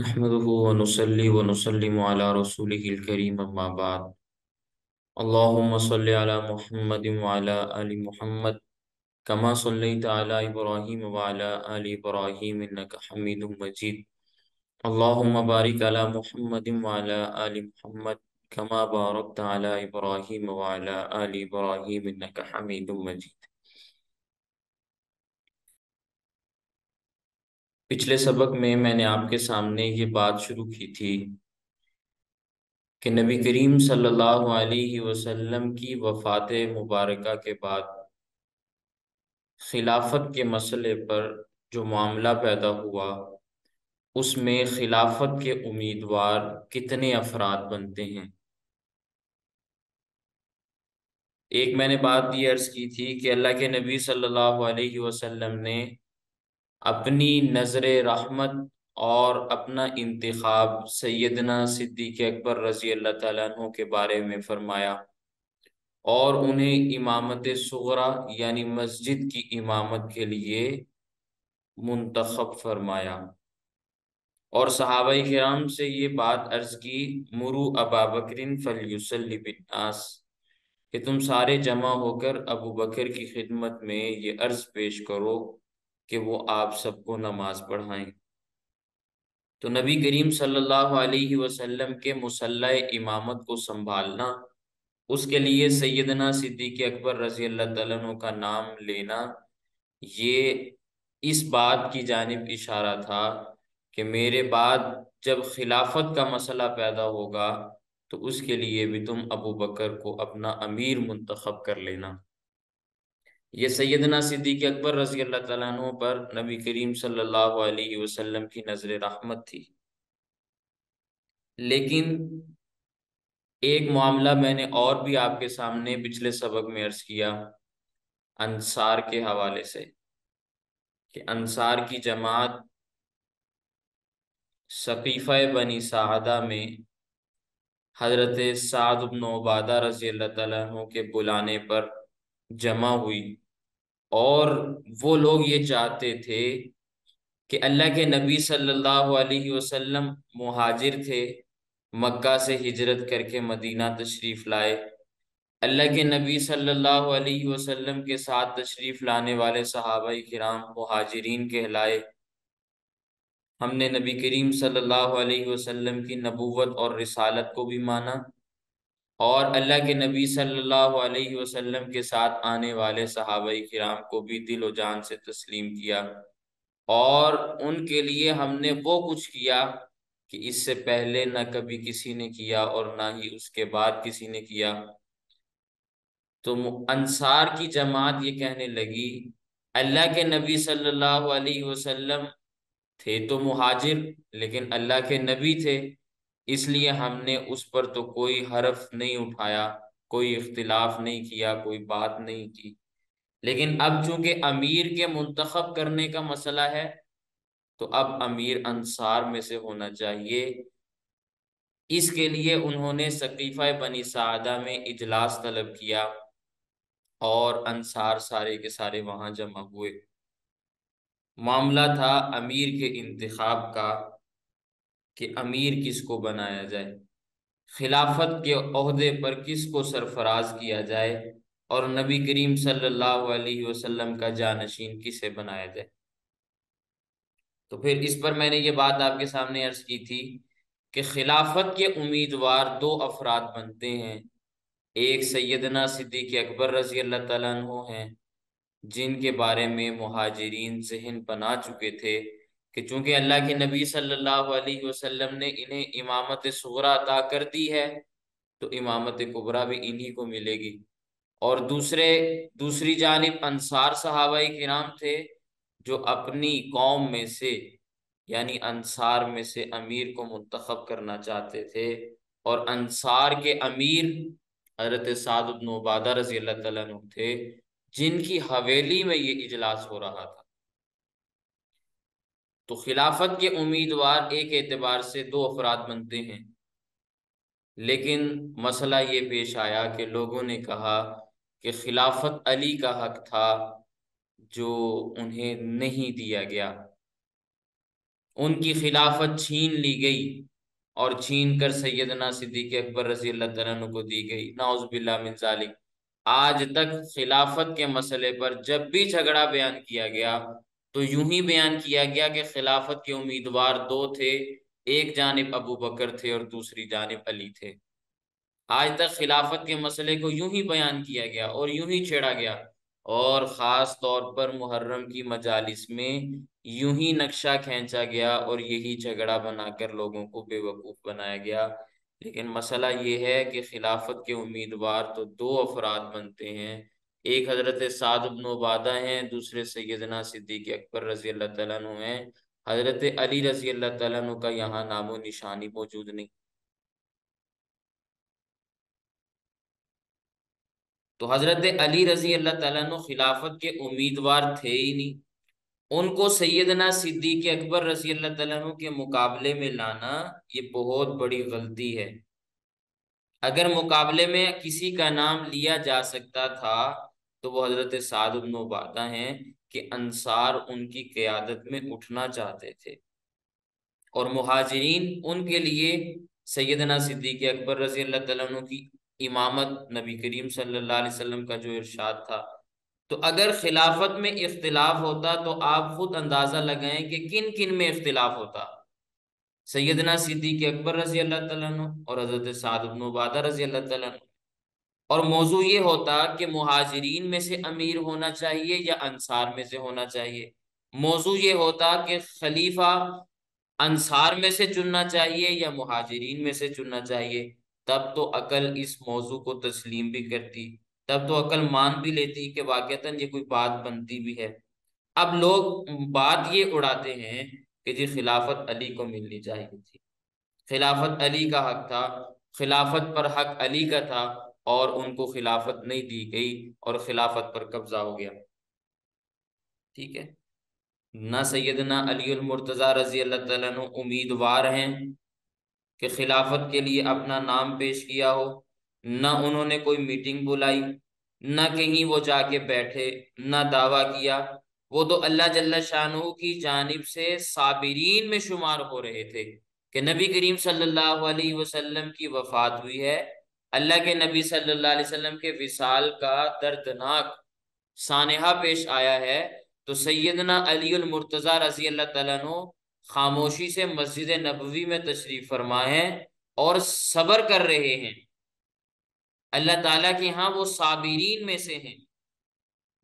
نحمده ونصلي ونسلم على رسوله الكريم أما بعد. اللهم صل على محمد وعلى آل محمد كما صليت على إبراهيم وعلى آل إبراهيم إنك حميد مجيد. اللهم بارك على محمد وعلى آل محمد كما باركت على إبراهيم وعلى آل إبراهيم إنك حميد مجيد. پچھلے سبق میں میں نے آپ کے سامنے یہ بات شروع کی تھی کہ نبی کریم صلی اللہ علیہ وسلم کی وفات مبارکہ کے بعد خلافت کے مسئلے پر جو معاملہ پیدا ہوا، اس میں خلافت کے امیدوار کتنے افراد بنتے ہیں؟ ایک میں نے بات یہ عرض کی تھی کہ اللہ کے نبی صلی اللہ علیہ وسلم نے اپنی نظر رحمت اور اپنا انتخاب سیدنا صدیق اکبر رضی اللہ تعالیٰ عنہ کے بارے میں فرمایا اور انہیں امامت سغرا یعنی مسجد کی امامت کے لیے منتخب فرمایا اور صحابہ کرام سے یہ بات عرض کی، مرو ابا بکرین فلیسلی بناس کہ تم سارے جمع ہو کر ابو بکر کی خدمت میں یہ عرض پیش کرو کہ وہ آپ سب کو نماز پڑھائیں۔ تو نبی کریم صلی اللہ علیہ وسلم کے مسلح امامت کو سنبھالنا، اس کے لیے سیدنا صدیق اکبر رضی اللہ تعالیٰ عنہ کا نام لینا، یہ اس بات کی جانب اشارہ تھا کہ میرے بعد جب خلافت کا مسئلہ پیدا ہوگا تو اس کے لیے بھی تم ابو بکر کو اپنا امیر منتخب کر لینا۔ یہ سیدنا صدیق اکبر رضی اللہ تعالیٰ عنہ پر نبی کریم صلی اللہ علیہ وسلم کی نظر رحمت تھی۔ لیکن ایک معاملہ میں نے اور بھی آپ کے سامنے پچھلے سبق میں عرض کیا انصار کے حوالے سے کہ انصار کی جماعت ثقیفہ بنی سعدہ میں حضرت سعد بن عبادہ رضی اللہ تعالیٰ عنہ کے بلانے پر جمع ہوئی۔ اور وہ لوگ یہ چاہتے تھے کہ اللہ کے نبی صلی اللہ علیہ وسلم مہاجر تھے، مکہ سے ہجرت کر کے مدینہ تشریف لائے۔ اللہ کے نبی صلی اللہ علیہ وسلم کے ساتھ تشریف لانے والے صحابہ کرام مہاجرین کہلائے۔ ہم نے نبی کریم صلی اللہ علیہ وسلم کی نبوت اور رسالت کو بھی مانا۔ اور اللہ کے نبی صلی اللہ علیہ وسلم کے ساتھ آنے والے صحابہ کرام کو بھی دل و جان سے تسلیم کیا اور ان کے لیے ہم نے وہ کچھ کیا کہ اس سے پہلے نہ کبھی کسی نے کیا اور نہ ہی اس کے بعد کسی نے کیا۔ تو انصار کی جماعت یہ کہنے لگی، اللہ کے نبی صلی اللہ علیہ وسلم تھے تو مہاجر، لیکن اللہ کے نبی تھے۔ اس لیے ہم نے اس پر تو کوئی حرف نہیں اٹھایا، کوئی اختلاف نہیں کیا، کوئی بات نہیں کی۔ لیکن اب چونکہ امیر کے منتخب کرنے کا مسئلہ ہے، تو اب امیر انصار میں سے ہونا چاہیے۔ اس کے لیے انہوں نے ثقیفہ بنی سعدہ میں اجلاس طلب کیا اور انصار سارے کے سارے وہاں جمع ہوئے۔ معاملہ تھا امیر کے انتخاب کا۔ کہ امیر کس کو بنایا جائے؟ خلافت کے عہدے پر کس کو سرفراز کیا جائے؟ اور نبی کریم صلی اللہ علیہ وسلم کا جانشین کسے بنایا جائے؟ تو پھر اس پر میں نے یہ بات آپ کے سامنے عرض کی تھی کہ خلافت کے امیدوار دو افراد بنتے ہیں۔ ایک سیدنا صدیق اکبر رضی اللہ تعالیٰ عنہ ہیں، جن کے بارے میں مہاجرین ذہن بنا چکے تھے۔ کہ چونکہ اللہ کے نبی صلی اللہ علیہ وسلم نے انہیں امامت سغرا عطا کر دی ہے، تو امامت قبرا بھی انہی کو ملے گی۔ اور دوسرے، دوسری جانب انصار صحابہ کرام تھے جو اپنی قوم میں سے یعنی انصار میں سے امیر کو منتخب کرنا چاہتے تھے۔ اور انصار کے امیر حضرت سعد بن عبادہ رضی اللہ تعالیٰ عنہ تھے، جن کی حویلی میں یہ اجلاس ہو رہا تھا۔ تو خلافت کے امیدوار ایک اعتبار سے دو افراد بنتے ہیں۔ لیکن مسئلہ یہ پیش آیا کہ لوگوں نے کہا کہ خلافت علی کا حق تھا جو انہیں نہیں دیا گیا۔ ان کی خلافت چھین لی گئی اور چھین کر سیدنا صدیق اکبر رضی اللہ تعالیٰ کو دی گئی۔ نعوذ باللہ من ذالک۔ آج تک خلافت کے مسئلے پر جب بھی جھگڑا بیان کیا گیا تو یوں ہی بیان کیا گیا کہ خلافت کے امیدوار دو تھے ایک جانب ابو بکر تھے اور دوسری جانب علی تھے۔ آج تک خلافت کے مسئلے کو یوں ہی بیان کیا گیا اور یوں ہی چھیڑا گیا۔ اور خاص طور پر محرم کی مجالس میں یوں ہی نقشہ کھینچا گیا اور یہی جھگڑا بنا کر لوگوں کو بے وقوف بنایا گیا۔ لیکن مسئلہ یہ ہے کہ خلافت کے امیدوار تو دو افراد بنتے ہیں۔ ایک حضرت سعد بن عبادہ ہیں، دوسرے سیدنا صدیق اکبر رضی اللہ تعالیٰ عنہ ہیں۔ حضرت علی رضی اللہ تعالیٰ عنہ کا یہاں نام و نشانی موجود نہیں۔ تو حضرت علی رضی اللہ تعالیٰ عنہ خلافت کے امیدوار تھے ہی نہیں۔ ان کو سیدنا صدیق اکبر رضی اللہ تعالیٰ عنہ کے مقابلے میں لانا یہ بہت بڑی غلطی ہے۔ اگر مقابلے میں کسی کا نام لیا جا سکتا تھا تو وہ حضرت سعد بن عبادہ ہیں کہ انصار ان کی قیادت میں اٹھنا چاہتے تھے۔ اور مہاجرین ان کے لیے سیدنا صدیق اکبر رضی اللہ تعالیٰ عنہ کی امامت نبی کریم صلی اللہ علیہ وسلم کا جو ارشاد تھا۔ تو اگر خلافت میں اختلاف ہوتا تو آپ خود اندازہ لگائیں کہ کن کن میں اختلاف ہوتا۔ سیدنا صدیق اکبر رضی اللہ تعالیٰ عنہ اور حضرت سعد بن عبادہ رضی اللہ تعالیٰ عنہ۔ اور موضوع یہ ہوتا کہ مہاجرین میں سے امیر ہونا چاہیے یا انصار میں سے ہونا چاہیے؟ موضوع یہ ہوتا کہ خلیفہ انصار میں سے چننا چاہیے یا مہاجرین میں سے چننا چاہیے؟ تب تو عقل اس موضوع کو تسلیم بھی کرتی، تب تو عقل مان بھی لیتی کہ واقعتاً یہ کوئی بات بنتی بھی ہے۔ اب لوگ بات یہ اڑاتے ہیں کہ جی خلافت علی کو ملنی چاہیے تھی۔ خلافت علی کا حق تھا، خلافت پر حق علی کا تھا۔ اور ان کو خلافت نہیں دی گئی اور خلافت پر قبضہ ہو گیا۔ ٹھیک ہے۔ نہ سیدنا علی المرتضی رضی اللہ تعالیٰ عنہ امیدوار ہیں کہ خلافت کے لیے اپنا نام پیش کیا ہو، نہ انہوں نے کوئی میٹنگ بلائی، نہ کہیں وہ جا کے بیٹھے، نہ دعویٰ کیا۔ وہ تو اللہ جل شاہ کی جانب سے صابرین میں شمار ہو رہے تھے کہ نبی کریم صلی اللہ علیہ وسلم کی وفات ہوئی ہے۔ اللہ کے نبی صلی اللہ علیہ وسلم کے وصال کا دردناک سانحہ پیش آیا ہے تو سیدنا علی المرتضی رضی اللہ تعالیٰ عنہ خاموشی سے مسجد نبوی میں تشریف فرما ہے اور صبر کر رہے ہیں۔ اللہ تعالیٰ کے ہاں وہ صابرین میں سے ہیں۔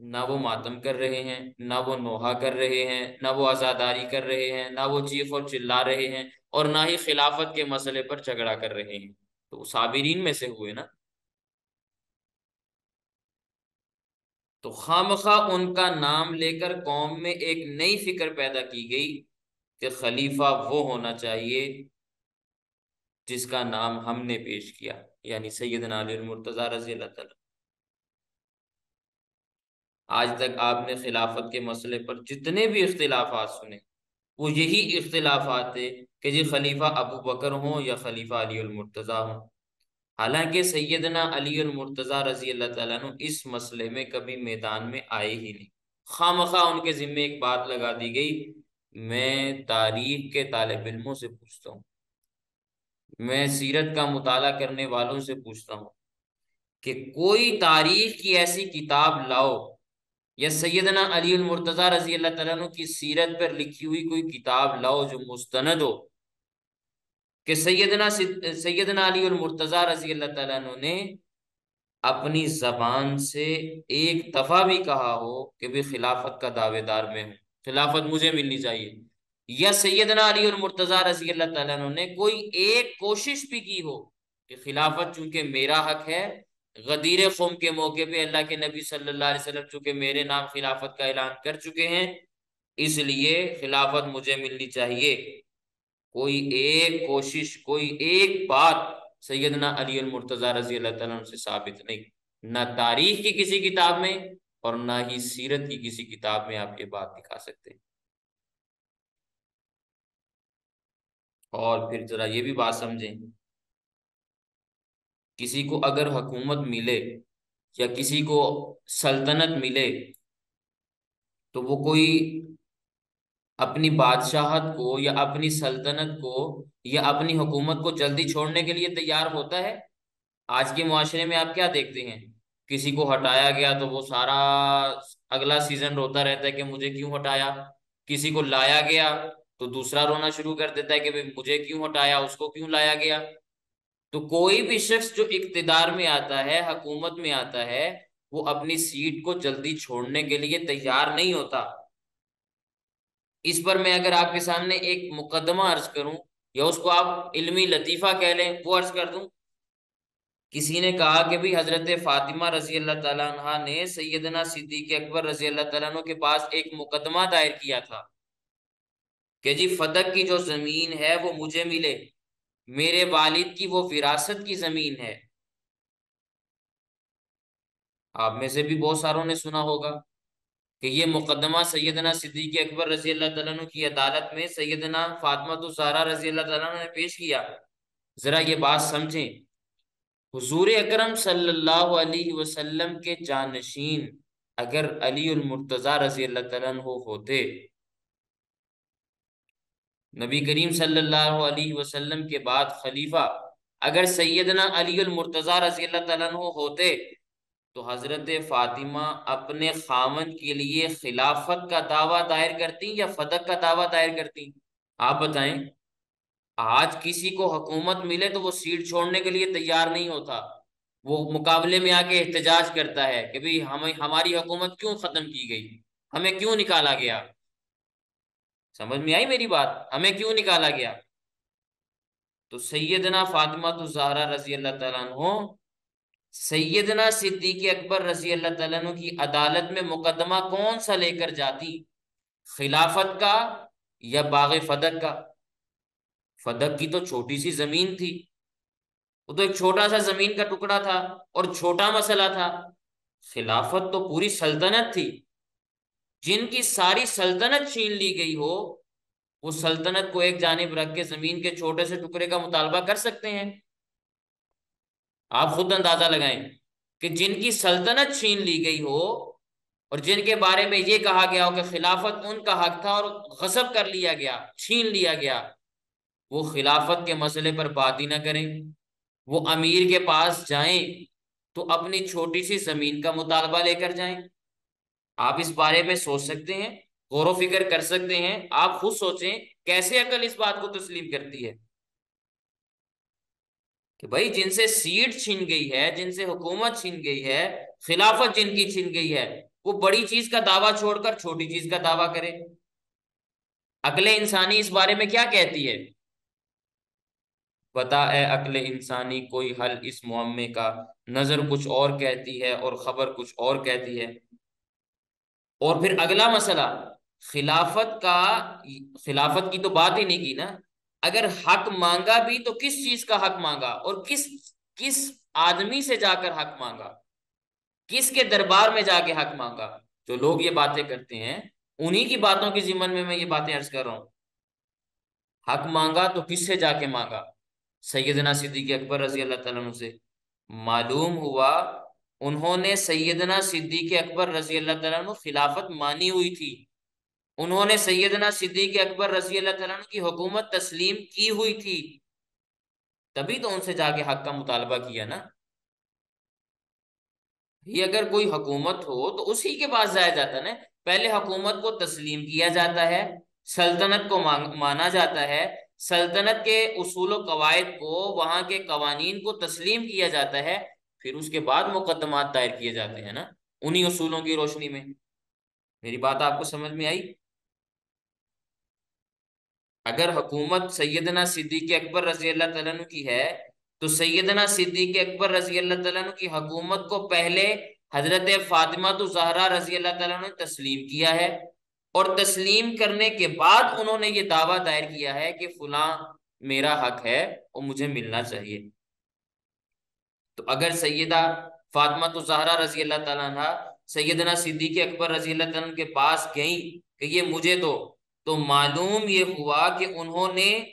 نہ وہ ماتم کر رہے ہیں، نہ وہ نوحہ کر رہے ہیں، نہ وہ آزاداری کر رہے ہیں، نہ وہ چیخ اور چلا رہے ہیں اور نہ ہی خلافت کے مسئلے پر جھگڑا کر رہے ہیں۔ تو صابرین میں سے ہوئے نا۔ تو خامخواہ ان کا نام لے کر قوم میں ایک نئی فکر پیدا کی گئی کہ خلیفہ وہ ہونا چاہیے جس کا نام ہم نے پیش کیا یعنی سیدنا علی المرتضی رضی اللہ تعالی۔ آج تک آپ نے خلافت کے مسئلے پر جتنے بھی اختلافات سنے، وہ یہی اختلافات تھے کہ جی خلیفہ ابو بکر ہوں یا خلیفہ علی المرتضی ہوں۔ حالانکہ سیدنا علی المرتضی رضی اللہ تعالیٰ عنہ اس مسئلے میں کبھی میدان میں آئے ہی نہیں۔ خواہ ان کے ذمے ایک بات لگا دی گئی۔ میں تاریخ کے طالب علموں سے پوچھتا ہوں۔ میں سیرت کا مطالعہ کرنے والوں سے پوچھتا ہوں کہ کوئی تاریخ کی ایسی کتاب لاؤ یا سیدنا علی المرتضی رضی اللہ تعالیٰ کی سیرت پر لکھی ہوئی کوئی کتاب لاؤ جو مستند ہو۔ کہ سیدنا سیدنا علی المرتضی رضی اللہ تعالیٰ عنہ نے اپنی زبان سے ایک دفعہ بھی کہا ہو کہ بھی خلافت کا دعوے دار میں ہوں۔ خلافت مجھے ملنی چاہیے۔ یا سیدنا علی اور رضی اللہ تعالیٰ عنہ نے کوئی ایک کوشش بھی کی ہو کہ خلافت چونکہ میرا حق ہے، غدیر قوم کے موقع پہ اللہ کے نبی صلی اللہ علیہ وسلم چونکہ میرے نام خلافت کا اعلان کر چکے ہیں، اس لیے خلافت مجھے ملنی چاہیے۔ کوئی ایک کوشش، کوئی ایک بات سیدنا علی المرتضی رضی اللہ تعالیٰ عنہ سے ثابت نہیں۔ نہ تاریخ کی کسی کتاب میں اور نہ ہی سیرت کی کسی کتاب میں آپ یہ بات دکھا سکتے اور پھر ذرا یہ بھی بات سمجھیں۔ کسی کو اگر حکومت ملے یا کسی کو سلطنت ملے تو وہ کوئی اپنی بادشاہت کو یا اپنی سلطنت کو یا اپنی حکومت کو جلدی چھوڑنے کے لیے تیار ہوتا ہے؟ آج کے معاشرے میں آپ کیا دیکھتے ہیں؟ کسی کو ہٹایا گیا تو وہ سارا اگلا سیزن روتا رہتا ہے کہ مجھے کیوں ہٹایا؟ کسی کو لایا گیا تو دوسرا رونا شروع کر دیتا ہے کہ مجھے کیوں ہٹایا؟ اس کو کیوں لایا گیا؟ تو کوئی بھی شخص جو اقتدار میں آتا ہے، حکومت میں آتا ہے، وہ اپنی سیٹ کو جلدی چھوڑنے کے لیے تیار نہیں ہوتا۔ اس پر میں اگر آپ کے سامنے ایک مقدمہ عرض کروں یا اس کو آپ علمی لطیفہ کہہ لیں، وہ عرض کر دوں۔ کسی نے کہا کہ بھی حضرت فاطمہ رضی اللہ تعالیٰ عنہ نے سیدنا صدیق اکبر رضی اللہ تعالیٰ عنہ کے پاس ایک مقدمہ دائر کیا تھا کہ جی فدق کی جو زمین ہے وہ مجھے ملے، میرے والد کی وہ وراثت کی زمین ہے۔ آپ میں سے بھی بہت ساروں نے سنا ہوگا۔ کہ یہ مقدمہ سیدنا صدیق اکبر رضی اللہ تعالیٰ عنہ کی عدالت میں سیدنا فاطمہ الزہرا رضی اللہ تعالیٰ عنہ نے پیش کیا۔ ذرا یہ بات سمجھیں۔ حضور اکرم صلی اللہ علیہ وسلم کے جانشین اگر علی المرتضی رضی اللہ تعالیٰ عنہ ہوتے۔ نبی کریم صلی اللہ علیہ وسلم کے بعد خلیفہ اگر سیدنا علی المرتضی رضی اللہ تعالیٰ عنہ ہوتے تو حضرت فاطمہ اپنے خامن کے لیے خلافت کا دعویٰ دائر کرتی یا فدق کا دعویٰ دائر کرتی آپ بتائیں، آج کسی کو حکومت ملے تو وہ سیٹ چھوڑنے کے لیے تیار نہیں ہوتا۔ وہ مقابلے میں آ کے احتجاج کرتا ہے کہ بھئی ہمیں، ہماری حکومت کیوں ختم کی گئی؟ ہمیں کیوں نکالا گیا؟ سمجھ میں آئی میری بات؟ ہمیں کیوں نکالا گیا؟ تو سیدنا فاطمہ تو زہرا رضی اللہ تعالیٰ عنہ سیدنا صدیق اکبر رضی اللہ تعالیٰ عنہ کی عدالت میں مقدمہ کون سا لے کر جاتی؟ خلافت کا یا باغ فدق کا؟ فدق کی تو چھوٹی سی زمین تھی۔ وہ تو ایک چھوٹا سا زمین کا ٹکڑا تھا اور چھوٹا مسئلہ تھا۔ خلافت تو پوری سلطنت تھی۔ جن کی ساری سلطنت چھین لی گئی ہو، وہ سلطنت کو ایک جانب رکھ کے زمین کے چھوٹے سے ٹکڑے کا مطالبہ کر سکتے ہیں۔ آپ خود اندازہ لگائیں کہ جن کی سلطنت چھین لی گئی ہو اور جن کے بارے میں یہ کہا گیا ہو کہ خلافت ان کا حق تھا اور غصب کر لیا گیا، چھین لیا گیا، وہ خلافت کے مسئلے پر بات ہی نہ کریں، وہ امیر کے پاس جائیں تو اپنی چھوٹی سی زمین کا مطالبہ لے کر جائیں۔ آپ اس بارے میں سوچ سکتے ہیں، غور و فکر کر سکتے ہیں، آپ خود سوچیں کیسے عقل اس بات کو تسلیم کرتی ہے۔ کہ بھائی جن سے سیٹ چھن گئی ہے، جن سے حکومت چھن گئی ہے، خلافت جن کی چھن گئی ہے، وہ بڑی چیز کا دعویٰ چھوڑ کر چھوٹی چیز کا دعویٰ کرے۔ عقل انسانی اس بارے میں کیا کہتی ہے؟ بتا اے عقل انسانی، کوئی حل اس معمے کا؟ نظر کچھ اور کہتی ہے اور خبر کچھ اور کہتی ہے۔ اور پھر اگلا مسئلہ، خلافت کا، خلافت کی تو بات ہی نہیں کی نا۔ اگر حق مانگا بھی تو کس چیز کا حق مانگا اور کس کس آدمی سے جا کر حق مانگا؟ کس کے دربار میں جا کے حق مانگا؟ جو لوگ یہ باتیں کرتے ہیں، انہی کی باتوں کی ذمن میں میں یہ باتیں عرض کر رہا ہوں۔ حق مانگا تو کس سے جا کے مانگا؟ سیدنا صدیق اکبر رضی اللہ تعالیٰ عنہ سے۔ معلوم ہوا انہوں نے سیدنا صدیق اکبر رضی اللہ تعالیٰ عنہ خلافت مانی ہوئی تھی۔ انہوں نے سیدنا صدیق اکبر رضی اللہ تعالیٰ عنہ کی حکومت تسلیم کی ہوئی تھی۔ تبھی تو ان سے جا کے حق کا مطالبہ کیا نا۔ یہ اگر کوئی حکومت ہو تو اسی کے پاس جایا جاتا نا۔ پہلے حکومت کو تسلیم کیا جاتا ہے، سلطنت کو مانا جاتا ہے۔ سلطنت کے اصول و قواعد کو، وہاں کے قوانین کو تسلیم کیا جاتا ہے۔ پھر اس کے بعد مقدمات دائر کیے جاتے ہیں نا، انہی اصولوں کی روشنی میں۔ میری بات آپ کو سمجھ میں آئی؟ اگر حکومت سیدنا صدیق اکبر رضی اللہ تعالیٰ عنہ کی ہے، تو سیدنا صدیق اکبر رضی اللہ تعالیٰ عنہ کی حکومت کو پہلے حضرت فاطمہ تو زہرا رضی اللہ تعالیٰ عنہ نے تسلیم کیا ہے۔ اور تسلیم کرنے کے بعد انہوں نے یہ دعویٰ دائر کیا ہے کہ فلاں میرا حق ہے اور مجھے ملنا چاہیے۔ تو اگر سیدہ فاطمہ تو زہرا رضی اللہ تعالیٰ عنہ، سیدنا صدیق اکبر رضی اللہ تعالیٰ کے پاس گئیں کہ یہ مجھے دو تو معلوم یہ ہوا کہ انہوں نے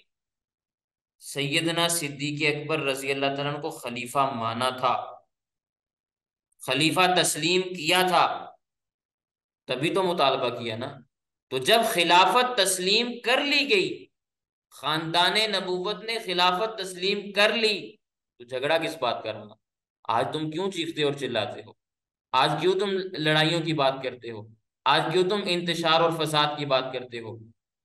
سیدنا صدیق اکبر رضی اللہ تعالیٰ کو خلیفہ مانا تھا۔ خلیفہ تسلیم کیا تھا۔ تبھی تو مطالبہ کیا نا۔ تو جب خلافت تسلیم کر لی گئی، خاندان نبوت نے خلافت تسلیم کر لی۔ تو جھگڑا کس بات کا رہا؟ آج تم کیوں چیختے اور چلاتے ہو؟ آج کیوں تم لڑائیوں کی بات کرتے ہو؟ آج کیوں تم انتشار اور فساد کی بات کرتے ہو؟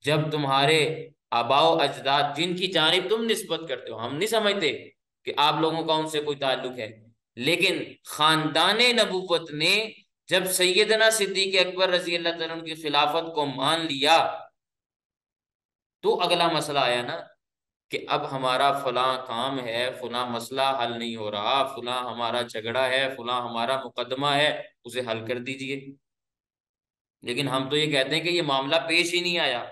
جب تمہارے آباؤ اجداد جن کی جانب تم نسبت کرتے ہو، ہم نہیں سمجھتے کہ آپ لوگوں کا ان سے کوئی تعلق ہے۔ لیکن خاندان نبوت نے جب سیدنا صدیق اکبر رضی اللہ تعالیٰ کی خلافت کو مان لیا، تو اگلا مسئلہ آیا نا کہ اب ہمارا فلاں کام ہے، فلاں مسئلہ حل نہیں ہو رہا، فلاں ہمارا جھگڑا ہے، فلاں ہمارا مقدمہ ہے، اسے حل کر دیجیے۔ لیکن ہم تو یہ کہتے ہیں کہ یہ معاملہ پیش ہی نہیں آیا۔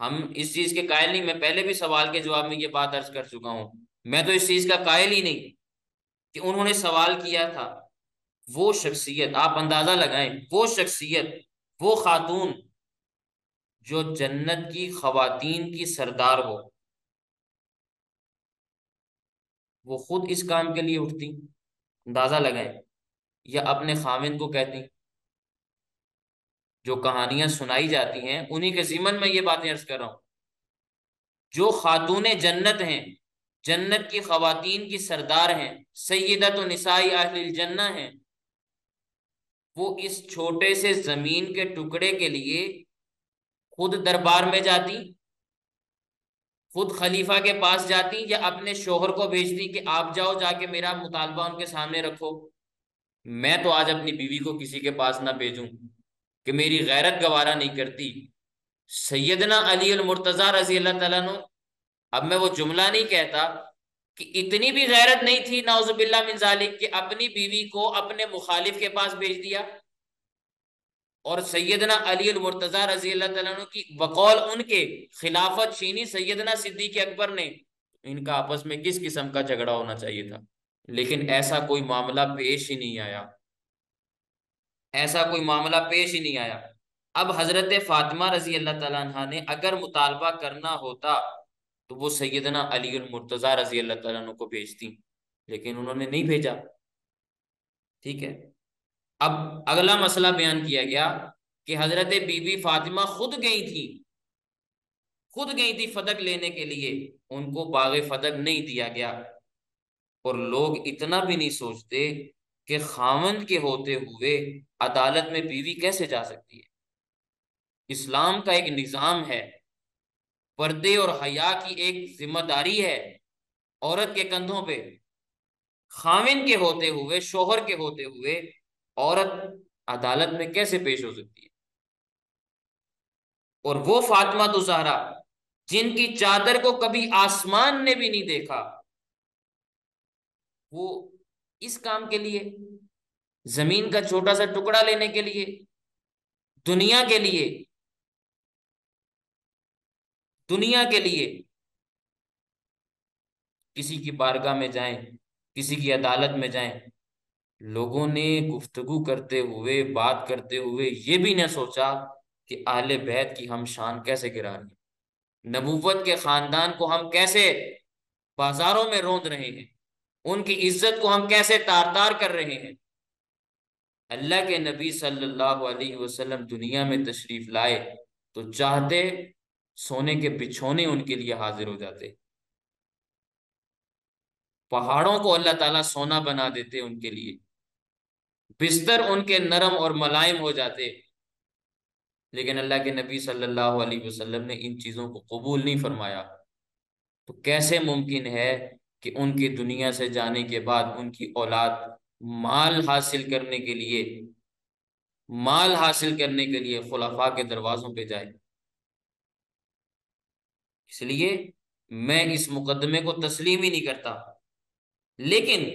ہم اس چیز کے قائل نہیں، میں پہلے بھی سوال کے جواب میں یہ بات عرض کر چکا ہوں۔ میں تو اس چیز کا قائل ہی نہیں کہ انہوں نے سوال کیا تھا۔ وہ شخصیت، آپ اندازہ لگائیں، وہ شخصیت، وہ خاتون جو جنت کی خواتین کی سردار ہو۔ وہ خود اس کام کے لیے اٹھتی، اندازہ لگائیں، یا اپنے خامن کو کہتی۔ جو کہانیاں سنائی جاتی ہیں، انہی کے ذمن میں یہ باتیں عرض کر رہا ہوں۔ جو خاتون جنت ہیں، جنت کی خواتین کی سردار ہیں، سیدت و نسائی اہل الجنہ ہیں۔ وہ اس چھوٹے سے زمین کے ٹکڑے کے لیے خود دربار میں جاتی، خود خلیفہ کے پاس جاتی یا اپنے شوہر کو بھیجتی کہ آپ جاؤ جا کے میرا مطالبہ ان کے سامنے رکھو۔ میں تو آج اپنی بیوی کو کسی کے پاس نہ بھیجوں۔ کہ میری غیرت گوارا نہیں کرتی۔ سیدنا علی المرتضی رضی اللہ تعالیٰ نو اب میں وہ جملہ نہیں کہتا کہ اتنی بھی غیرت نہیں تھی، نعوذ باللہ من ذالک، کہ اپنی بیوی کو اپنے مخالف کے پاس بھیج دیا۔ اور سیدنا علی المرتضی رضی اللہ تعالیٰ عنہ کی بقول ان کے خلافت شینی سیدنا صدیق اکبر نے، ان کا آپس میں کس قسم کا جھگڑا ہونا چاہیے تھا؟ لیکن ایسا کوئی معاملہ پیش ہی نہیں آیا۔ ایسا کوئی معاملہ پیش ہی نہیں آیا۔ اب حضرت فاطمہ رضی اللہ تعالیٰ عنہ نے اگر مطالبہ کرنا ہوتا تو وہ سیدنا علی المرتضی رضی اللہ تعالیٰ عنہ کو بھیجتی، لیکن انہوں نے نہیں بھیجا۔ ٹھیک ہے۔ اب اگلا مسئلہ بیان کیا گیا کہ حضرت بی بی فاطمہ خود گئی تھی۔ خود گئی تھی فتق لینے کے لیے۔ ان کو باغ فتق نہیں دیا گیا۔ اور لوگ اتنا بھی نہیں سوچتے کہ خامند کے ہوتے ہوئے عدالت میں بیوی کیسے جا سکتی ہے؟ اسلام کا ایک نظام ہے، پردے اور حیا کی ایک ذمہ داری ہے عورت کے کندھوں پہ۔ خامن کے ہوتے ہوئے، شوہر کے ہوتے ہوئے عورت عدالت میں کیسے پیش ہو سکتی ہے؟ اور وہ فاطمہ تو زہرا، جن کی چادر کو کبھی آسمان نے بھی نہیں دیکھا، وہ اس کام کے لیے، زمین کا چھوٹا سا ٹکڑا لینے کے لیے، دنیا کے لیے، دنیا کے لیے کسی کی بارگاہ میں جائیں، کسی کی عدالت میں جائیں، لوگوں نے گفتگو کرتے ہوئے، بات کرتے ہوئے یہ بھی نہ سوچا کہ اہل بیت کی ہم شان کیسے گرا رہے نبوت کے خاندان کو ہم کیسے بازاروں میں روند رہے ہیں؟ ان کی عزت کو ہم کیسے تار تار کر رہے ہیں؟ اللہ کے نبی صلی اللہ علیہ وسلم دنیا میں تشریف لائے تو چاہتے سونے کے بچھونے ان کے لیے حاضر ہو جاتے۔ پہاڑوں کو اللہ تعالیٰ سونا بنا دیتے ان کے لیے۔ بستر ان کے نرم اور ملائم ہو جاتے۔ لیکن اللہ کے نبی صلی اللہ علیہ وسلم نے ان چیزوں کو قبول نہیں فرمایا۔ تو کیسے ممکن ہے کہ ان کی دنیا سے جانے کے بعد ان کی اولاد مال حاصل کرنے کے لیے، مال حاصل کرنے کے لیے خلافہ کے دروازوں پہ جائے۔ اس لیے میں اس مقدمے کو تسلیم ہی نہیں کرتا۔ لیکن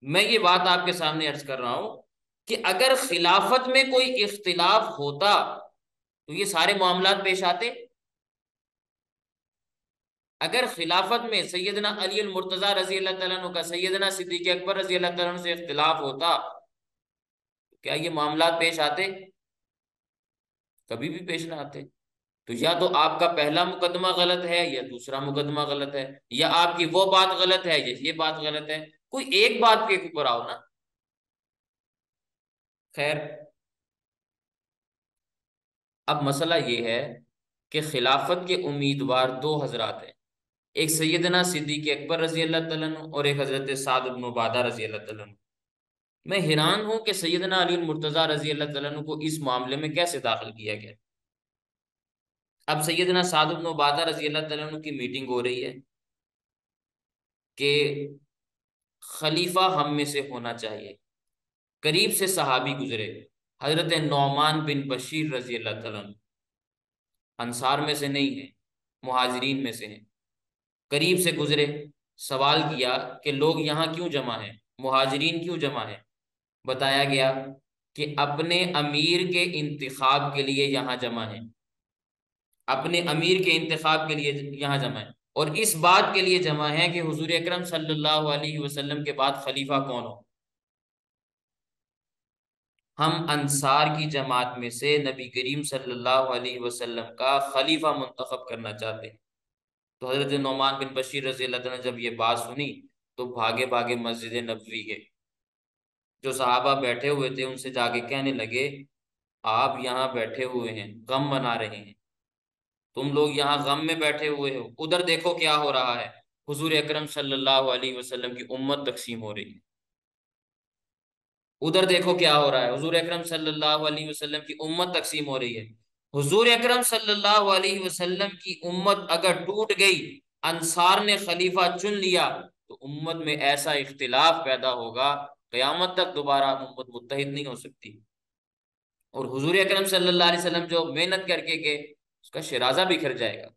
میں یہ بات آپ کے سامنے عرض کر رہا ہوں کہ اگر خلافت میں کوئی اختلاف ہوتا تو یہ سارے معاملات پیش آتے۔ اگر خلافت میں سیدنا علی المرتضی رضی اللہ تعالیٰ عنہ کا سیدنا صدیق اکبر رضی اللہ تعالیٰ عنہ سے اختلاف ہوتا، کیا یہ معاملات پیش آتے؟ کبھی بھی پیش نہ آتے۔ تو یا تو آپ کا پہلا مقدمہ غلط ہے یا دوسرا مقدمہ غلط ہے، یا آپ کی وہ بات غلط ہے یا یہ بات غلط ہے۔ کوئی ایک بات کے اوپر آؤ نا۔ خیر، اب مسئلہ یہ ہے کہ خلافت کے امیدوار دو حضرات ہیں۔ ایک سیدنا صدیق اکبر رضی اللہ تعالیٰ اور ایک حضرت سعد بن عبادہ رضی اللہ تعالیٰ میں حیران ہوں کہ سیدنا علی المرتضی رضی اللہ تعالیٰ کو اس معاملے میں کیسے داخل کیا گیا۔ اب سیدنا سعد بن عبادہ رضی اللہ تعالیٰ کی میٹنگ ہو رہی ہے کہ خلیفہ ہم میں سے ہونا چاہیے۔ قریب سے صحابی گزرے۔ حضرت نعمان بن بشیر رضی اللہ تعالیٰ انصار میں سے نہیں ہیں مہاجرین میں سے ہیں۔ قریب سے گزرے۔ سوال کیا کہ لوگ یہاں کیوں جمع ہیں؟ مہاجرین کیوں جمع ہیں؟ بتایا گیا کہ اپنے امیر کے انتخاب کے لیے یہاں جمع ہیں۔ اپنے امیر کے انتخاب کے لیے یہاں جمع ہیں۔ اور اس بات کے لیے جمع ہیں کہ حضور اکرم صلی اللہ علیہ وسلم کے بعد خلیفہ کون ہو؟ ہم انصار کی جماعت میں سے نبی کریم صلی اللہ علیہ وسلم کا خلیفہ منتخب کرنا چاہتے ہیں۔ تو حضرت نعمان بن بشیر رضی اللہ تعالیٰ نے جب یہ بات سنی تو بھاگے بھاگے مسجد نبوی گئے۔ جو صحابہ بیٹھے ہوئے تھے ان سے جا کے کہنے لگے، آپ یہاں بیٹھے ہوئے ہیں، غم بنا رہے ہیں۔ تم لوگ یہاں غم میں بیٹھے ہوئے ہو۔ ادھر دیکھو کیا ہو رہا ہے۔ حضور اکرم صلی اللہ علیہ وسلم کی امت تقسیم ہو رہی ہے۔ ادھر دیکھو کیا ہو رہا ہے۔ حضور اکرم صلی اللہ علیہ وسلم کی امت تقسیم ہو رہی ہے۔ حضور اکرم صلی اللہ علیہ وسلم کی امت اگر ٹوٹ گئی، انصار نے خلیفہ چن لیا، تو امت میں ایسا اختلاف پیدا ہوگا، قیامت تک دوبارہ امت متحد نہیں ہو سکتی۔ اور حضور اکرم صلی اللہ علیہ وسلم جو محنت کر کے گئے، اس کا شرازہ بکھر جائے گا۔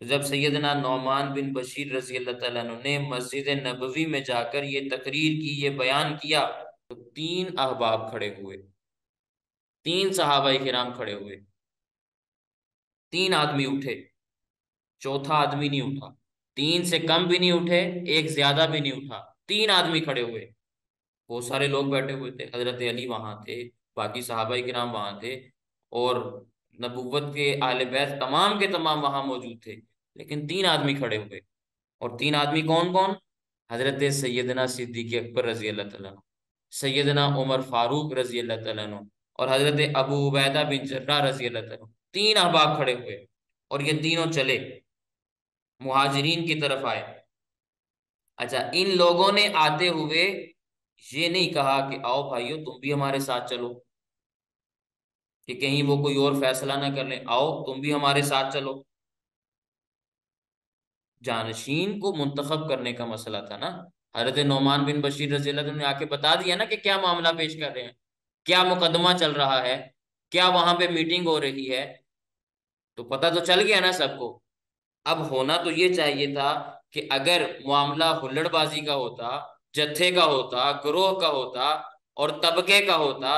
جب سیدنا نعمان بن بشیر رضی اللہ تعالیٰ نے مسجد نبوی میں جا کر یہ تقریر کی، یہ بیان کیا، تو تین احباب کھڑے ہوئے۔ تین صحابہ کرام کھڑے ہوئے۔ تین آدمی اٹھے۔ چوتھا آدمی نہیں اٹھا۔ تین سے کم بھی نہیں اٹھے، ایک زیادہ بھی نہیں اٹھا۔ تین آدمی کھڑے ہوئے۔ بہت سارے لوگ بیٹھے ہوئے تھے۔ حضرت علی وہاں تھے، باقی صحابہ کرام وہاں تھے۔ اور نبوت کے اہل بیت تمام کے تمام وہاں موجود تھے۔ لیکن تین آدمی کھڑے ہوئے۔ اور تین آدمی کون کون؟ حضرت سیدنا صدیق اکبر رضی اللہ تعالیٰ سیدنا عمر فاروق رضی اللہ تعالیٰ اور حضرت ابو عبیدہ بن جرہ رضی اللہ تعالیٰ تین احباب کھڑے ہوئے اور یہ تینوں چلے۔ مہاجرین کی طرف آئے۔ اچھا ان لوگوں نے آتے ہوئے یہ نہیں کہا کہ آؤ بھائیو، تم بھی ہمارے ساتھ چلو، کہ کہیں وہ کوئی اور فیصلہ نہ کر لیں۔ آؤ، تم بھی ہمارے ساتھ چلو۔ جانشین کو منتخب کرنے کا مسئلہ تھا نا۔ حضرت نعمان بن بشیر رضی اللہ نے آ کے بتا دیا نا کہ کیا معاملہ پیش کر رہے ہیں۔ کیا مقدمہ چل رہا ہے؟ کیا وہاں پہ میٹنگ ہو رہی ہے؟ تو پتہ تو چل گیا نا سب کو۔ اب ہونا تو یہ چاہیے تھا کہ اگر معاملہ ہلڑ بازی کا ہوتا، جتھے کا ہوتا، گروہ کا ہوتا، اور طبقے کا ہوتا،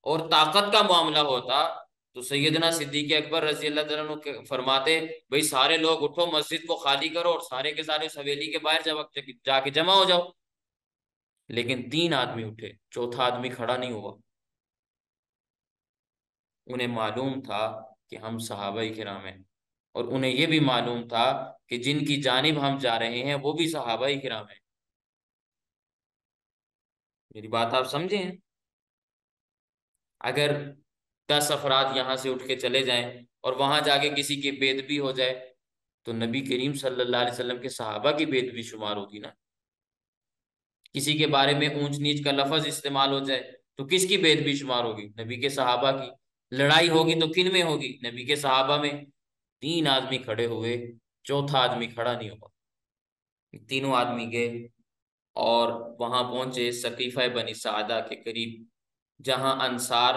اور طاقت کا معاملہ ہوتا، تو سیدنا صدیق اکبر رضی اللہ تعالیٰ فرماتے بھائی سارے لوگ اٹھو، مسجد کو خالی کرو اور سارے کے سارے حویلی کے باہر جا کے جمع ہو جاؤ۔ لیکن تین آدمی اٹھے، چوتھا آدمی کھڑا نہیں ہوا۔ انہیں معلوم تھا کہ ہم صحابہ کرام ہیں۔ اور انہیں یہ بھی معلوم تھا کہ جن کی جانب ہم جا رہے ہیں، وہ بھی صحابہ کرام ہیں۔ میری بات آپ سمجھیں؟ اگر دس افراد یہاں سے اٹھ کے چلے جائیں اور وہاں جا کے کسی کی بید بھی ہو جائے، تو نبی کریم صلی اللہ علیہ وسلم کے صحابہ کی بید بھی شمار ہوگی نا۔ کسی کے بارے میں اونچ نیچ کا لفظ استعمال ہو جائے تو کس کی بید بھی شمار ہوگی؟ نبی کے صحابہ کی۔ لڑائی ہوگی تو کن میں ہوگی؟ نبی کے صحابہ میں۔ تین آدمی کھڑے ہوئے چوتھا آدمی کھڑا نہیں ہوا۔ تینوں آدمی گئے اور وہاں پہنچے ثقیفہ بنی سعدہ کے قریب جہاں انصار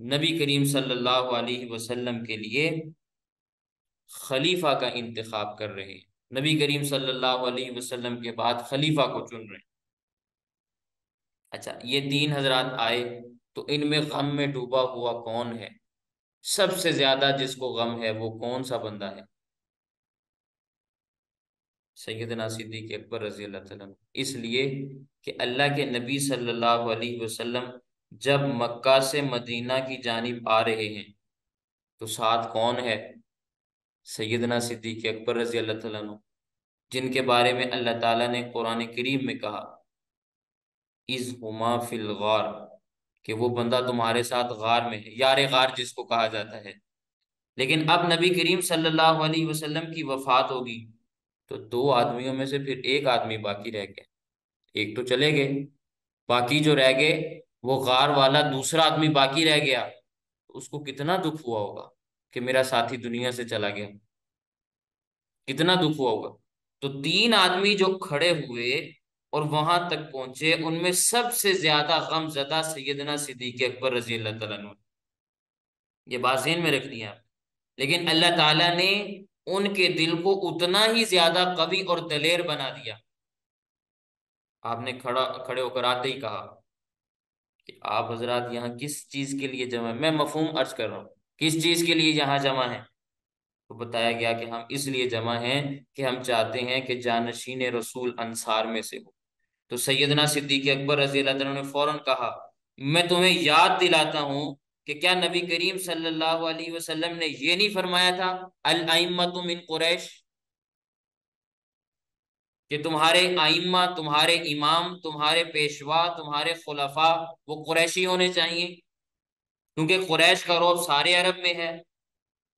نبی کریم صلی اللہ علیہ وسلم کے لیے خلیفہ کا انتخاب کر رہے ہیں۔ نبی کریم صلی اللہ علیہ وسلم کے بعد خلیفہ کو چن رہے ہیں۔ اچھا یہ تین حضرات آئے۔ تو ان میں غم میں ڈوبا ہوا کون ہے؟ سب سے زیادہ جس کو غم ہے وہ کون سا بندہ ہے؟ سیدنا صدیق اکبر رضی اللہ تعالیٰ اس لیے کہ اللہ کے نبی صلی اللہ علیہ وسلم جب مکہ سے مدینہ کی جانب آ رہے ہیں، تو ساتھ کون ہے؟ سیدنا صدیق اکبر رضی اللہ تعالیٰ عنہ۔ جن کے بارے میں اللہ تعالیٰ نے قرآن کریم میں کہا از ہما فی الغار کہ وہ بندہ تمہارے ساتھ غار میں ہے، یار غار جس کو کہا جاتا ہے۔ لیکن اب نبی کریم صلی اللہ علیہ وسلم کی وفات ہوگی تو دو آدمیوں میں سے پھر ایک آدمی باقی رہ گیا۔ ایک تو چلے گئے، باقی جو رہ گئے، وہ غار والا دوسرا آدمی باقی رہ گیا۔ اس کو کتنا دکھ ہوا ہوگا کہ میرا ساتھی دنیا سے چلا گیا۔ کتنا دکھ ہوا ہوگا۔ تو تین آدمی جو کھڑے ہوئے اور وہاں تک پہنچے، ان میں سب سے زیادہ غم زدہ سیدنا صدیق اکبر رضی اللہ تعالیٰ عنہ۔ یہ بات ذہن میں رکھنی ہے لیکن اللہ تعالیٰ نے ان کے دل کو اتنا ہی زیادہ قوی اور دلیر بنا دیا۔ آپ نے کھڑا، کھڑے ہو کر آتے ہی کہا کہ آپ حضرات یہاں کس چیز کے لیے جمع میں مفہوم عرض کر رہا ہوں۔ کس چیز کے لیے یہاں جمع ہے تو بتایا گیا کہ ہم اس لیے جمع ہیں کہ ہم چاہتے ہیں کہ جانشین رسول انصار میں سے ہو تو سیدنا صدیق اکبر رضی اللہ عنہ نے فوراً کہا، میں تمہیں یاد دلاتا ہوں کہ کیا نبی کریم صلی اللہ علیہ وسلم نے یہ نہیں فرمایا تھا الائمت من قریش؟ کہ تمہارے آئمہ تمہارے امام، تمہارے پیشوا، تمہارے خلفاء وہ قریشی ہونے چاہیے؟ کیونکہ قریش کا روب سارے عرب میں ہے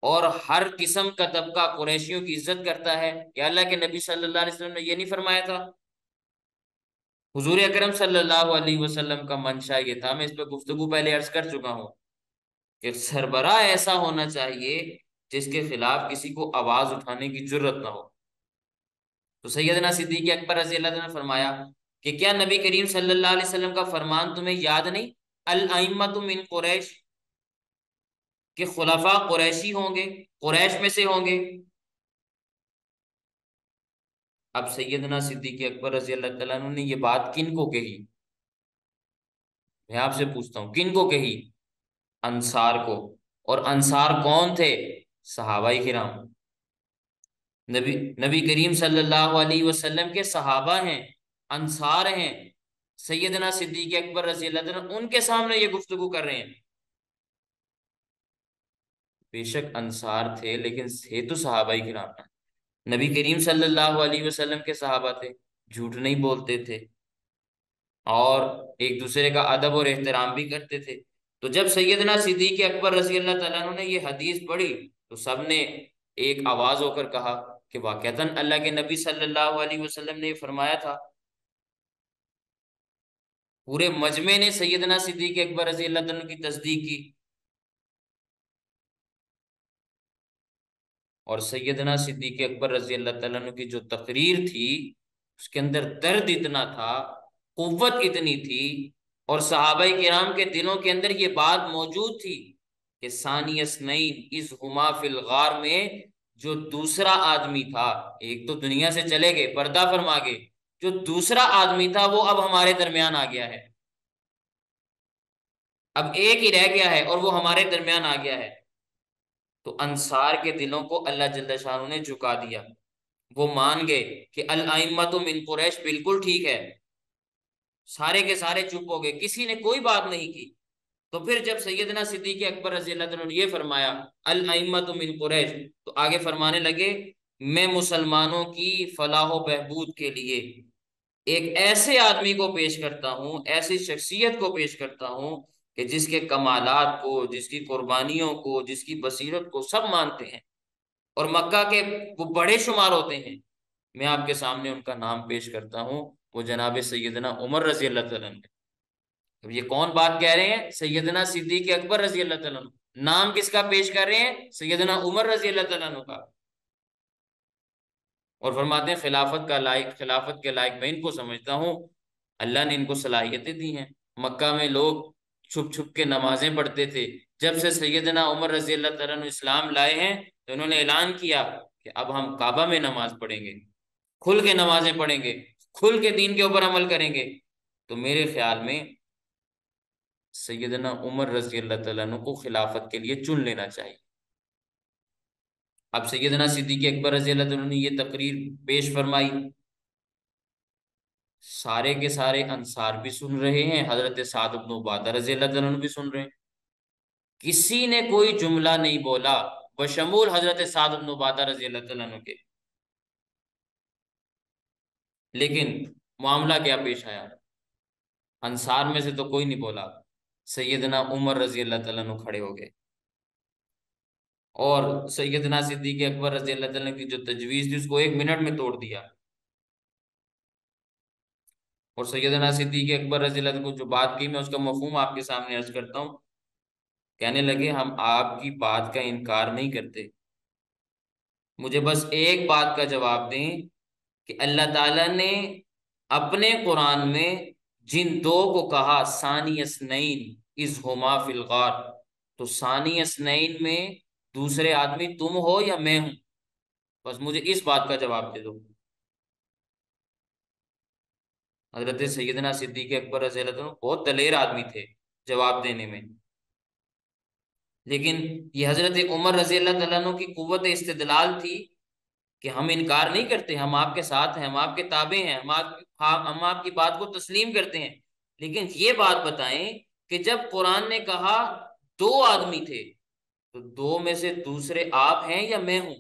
اور ہر قسم کا طبقہ قریشیوں کی عزت کرتا ہے۔ کہ اللہ کے نبی صلی اللہ علیہ وسلم نے یہ نہیں فرمایا تھا حضور اکرم صلی اللہ علیہ وسلم کا منشا یہ تھا، میں اس پہ گفتگو پہلے عرض کر چکا ہوں کہ سربراہ ایسا ہونا چاہیے جس کے خلاف کسی کو آواز اٹھانے کی ضرورت نہ ہو۔ تو سیدنا صدیق اکبر رضی اللہ نے فرمایا کہ کیا نبی کریم صلی اللہ علیہ وسلم کا فرمان تمہیں یاد نہیں؟ الائمت من قریش، کہ خلفاء قریشی ہوں گے، قریش میں سے ہوں گے۔ اب سیدنا صدیق اکبر رضی اللہ تعالیٰ نے یہ بات کن کو کہی؟ میں آپ سے پوچھتا ہوں، کن کو کہی؟ انصار کو۔ اور انصار کون تھے؟ صحابہ کرام۔ نبی نبی کریم صلی اللہ علیہ وسلم کے صحابہ ہیں، انصار ہیں۔ سیدنا صدیق اکبر رضی اللہ عنہ ان کے سامنے یہ گفتگو کر رہے ہیں۔ بے شک انصار تھے، لیکن تھے تو صحابہ کرام۔ نبی کریم صلی اللہ علیہ وسلم کے صحابہ تھے، جھوٹ نہیں بولتے تھے۔ اور ایک دوسرے کا ادب اور احترام بھی کرتے تھے۔ تو جب سیدنا صدیق اکبر رضی اللہ تعالیٰ عنہ نے یہ حدیث پڑھی، تو سب نے ایک آواز ہو کر کہا کہ واقعتاً اللہ کے نبی صلی اللہ علیہ وسلم نے یہ فرمایا تھا۔ پورے مجمع نے سیدنا صدیق اکبر رضی اللہ عنہ کی تصدیق کی۔ اور سیدنا صدیق اکبر رضی اللہ تعالیٰ عنہ کی جو تقریر تھی، اس کے اندر درد اتنا تھا، قوت اتنی تھی، اور صحابہ کرام کے دلوں کے اندر یہ بات موجود تھی کہ اس ہما فی الغار میں جو دوسرا آدمی تھا، ایک تو دنیا سے چلے گئے، پردہ فرما گئے، جو دوسرا آدمی تھا وہ اب ہمارے درمیان آ گیا ہے۔ اب ایک ہی رہ گیا ہے اور وہ ہمارے درمیان آ گیا ہے۔ تو انصار کے دلوں کو اللہ جل شاہ نے جھکا دیا۔ وہ مان گئے کہ الائمت من قریش بالکل ٹھیک ہے۔ سارے کے سارے چپ ہو گئے۔ کسی نے کوئی بات نہیں کی۔ تو پھر جب سیدنا صدیق اکبر رضی اللہ عنہ نے یہ فرمایا الائمت من قریش، تو آگے فرمانے لگے، میں مسلمانوں کی فلاح و بہبود کے لیے ایک ایسے آدمی کو پیش کرتا ہوں، ایسی شخصیت کو پیش کرتا ہوں کہ جس کے کمالات کو، جس کی قربانیوں کو، جس کی بصیرت کو سب مانتے ہیں۔ اور مکہ کے وہ بڑے شمار ہوتے ہیں۔ میں آپ کے سامنے ان کا نام پیش کرتا ہوں، وہ جناب سیدنا عمر رضی اللہ تعالیٰ اب یہ کون بات کہہ رہے ہیں؟ سیدنا صدیق اکبر رضی اللہ تعالیٰ نام کس کا پیش کر رہے ہیں؟ سیدنا عمر رضی اللہ تعالیٰ کا۔ اور فرماتے ہیں، خلافت کا لائق، خلافت کے لائق میں ان کو سمجھتا ہوں۔ اللہ نے ان کو صلاحیتیں دی ہیں۔ مکہ میں لوگ چھپ چھپ کے نمازیں پڑھتے تھے۔ جب سے سیدنا عمر رضی اللہ تعالیٰ اسلام لائے ہیں تو انہوں نے اعلان کیا کہ اب ہم کعبہ میں نماز پڑھیں گے، کھل کے نمازیں پڑھیں گے، کھل کے دین کے اوپر عمل کریں گے۔ تو میرے خیال میں سیدنا عمر رضی اللہ تعالیٰ عنہ کو خلافت کے لیے چن لینا چاہیے۔ اب سیدنا صدیق اکبر رضی اللہ تعالیٰ نے یہ تقریر پیش فرمائی۔ سارے کے سارے انصار بھی سن رہے ہیں، حضرت سعد بن عبادہ رضی اللہ تعالیٰ بھی سن رہے ہیں۔ کسی نے کوئی جملہ نہیں بولا بشمول حضرت سعد بن عبادہ رضی اللہ تعالیٰ کے۔ لیکن معاملہ کیا پیش آیا؟ انصار میں سے تو کوئی نہیں بولا، سیدنا عمر رضی اللہ تعالیٰ عنہ کھڑے ہو گئے۔ اور سیدنا صدیق اکبر رضی اللہ تعالیٰ کی جو تجویز تھی، اس کو ایک منٹ میں توڑ دیا۔ اور سیدنا صدیق اکبر رضی اللہ کو جو بات کی میں اس کا مفہوم آپ کے سامنے عرض کرتا ہوں۔ کہنے لگے، ہم آپ کی بات کا انکار نہیں کرتے۔ مجھے بس ایک بات کا جواب دیں کہ اللہ تعالیٰ نے اپنے قرآن میں جن دو کو کہا، ثانی اسنین از ہما فلغار تو ثانی اسنین میں دوسرے آدمی تم ہو یا میں ہوں؟ بس مجھے اس بات کا جواب دے دو۔ حضرت سیدنا صدیق اکبر رضی اللہ عنہ بہت دلیر آدمی تھے جواب دینے میں۔ لیکن یہ حضرت عمر رضی اللہ تعالیٰ عنہ کی قوت استدلال تھی کہ ہم انکار نہیں کرتے ہم آپ کے ساتھ ہیں ہم آپ کے تابع ہیں ہم آپ ہم آپ کی بات کو تسلیم کرتے ہیں۔ لیکن یہ بات بتائیں کہ جب قرآن نے کہا دو آدمی تھے تو دو میں سے دوسرے آپ ہیں یا میں ہوں؟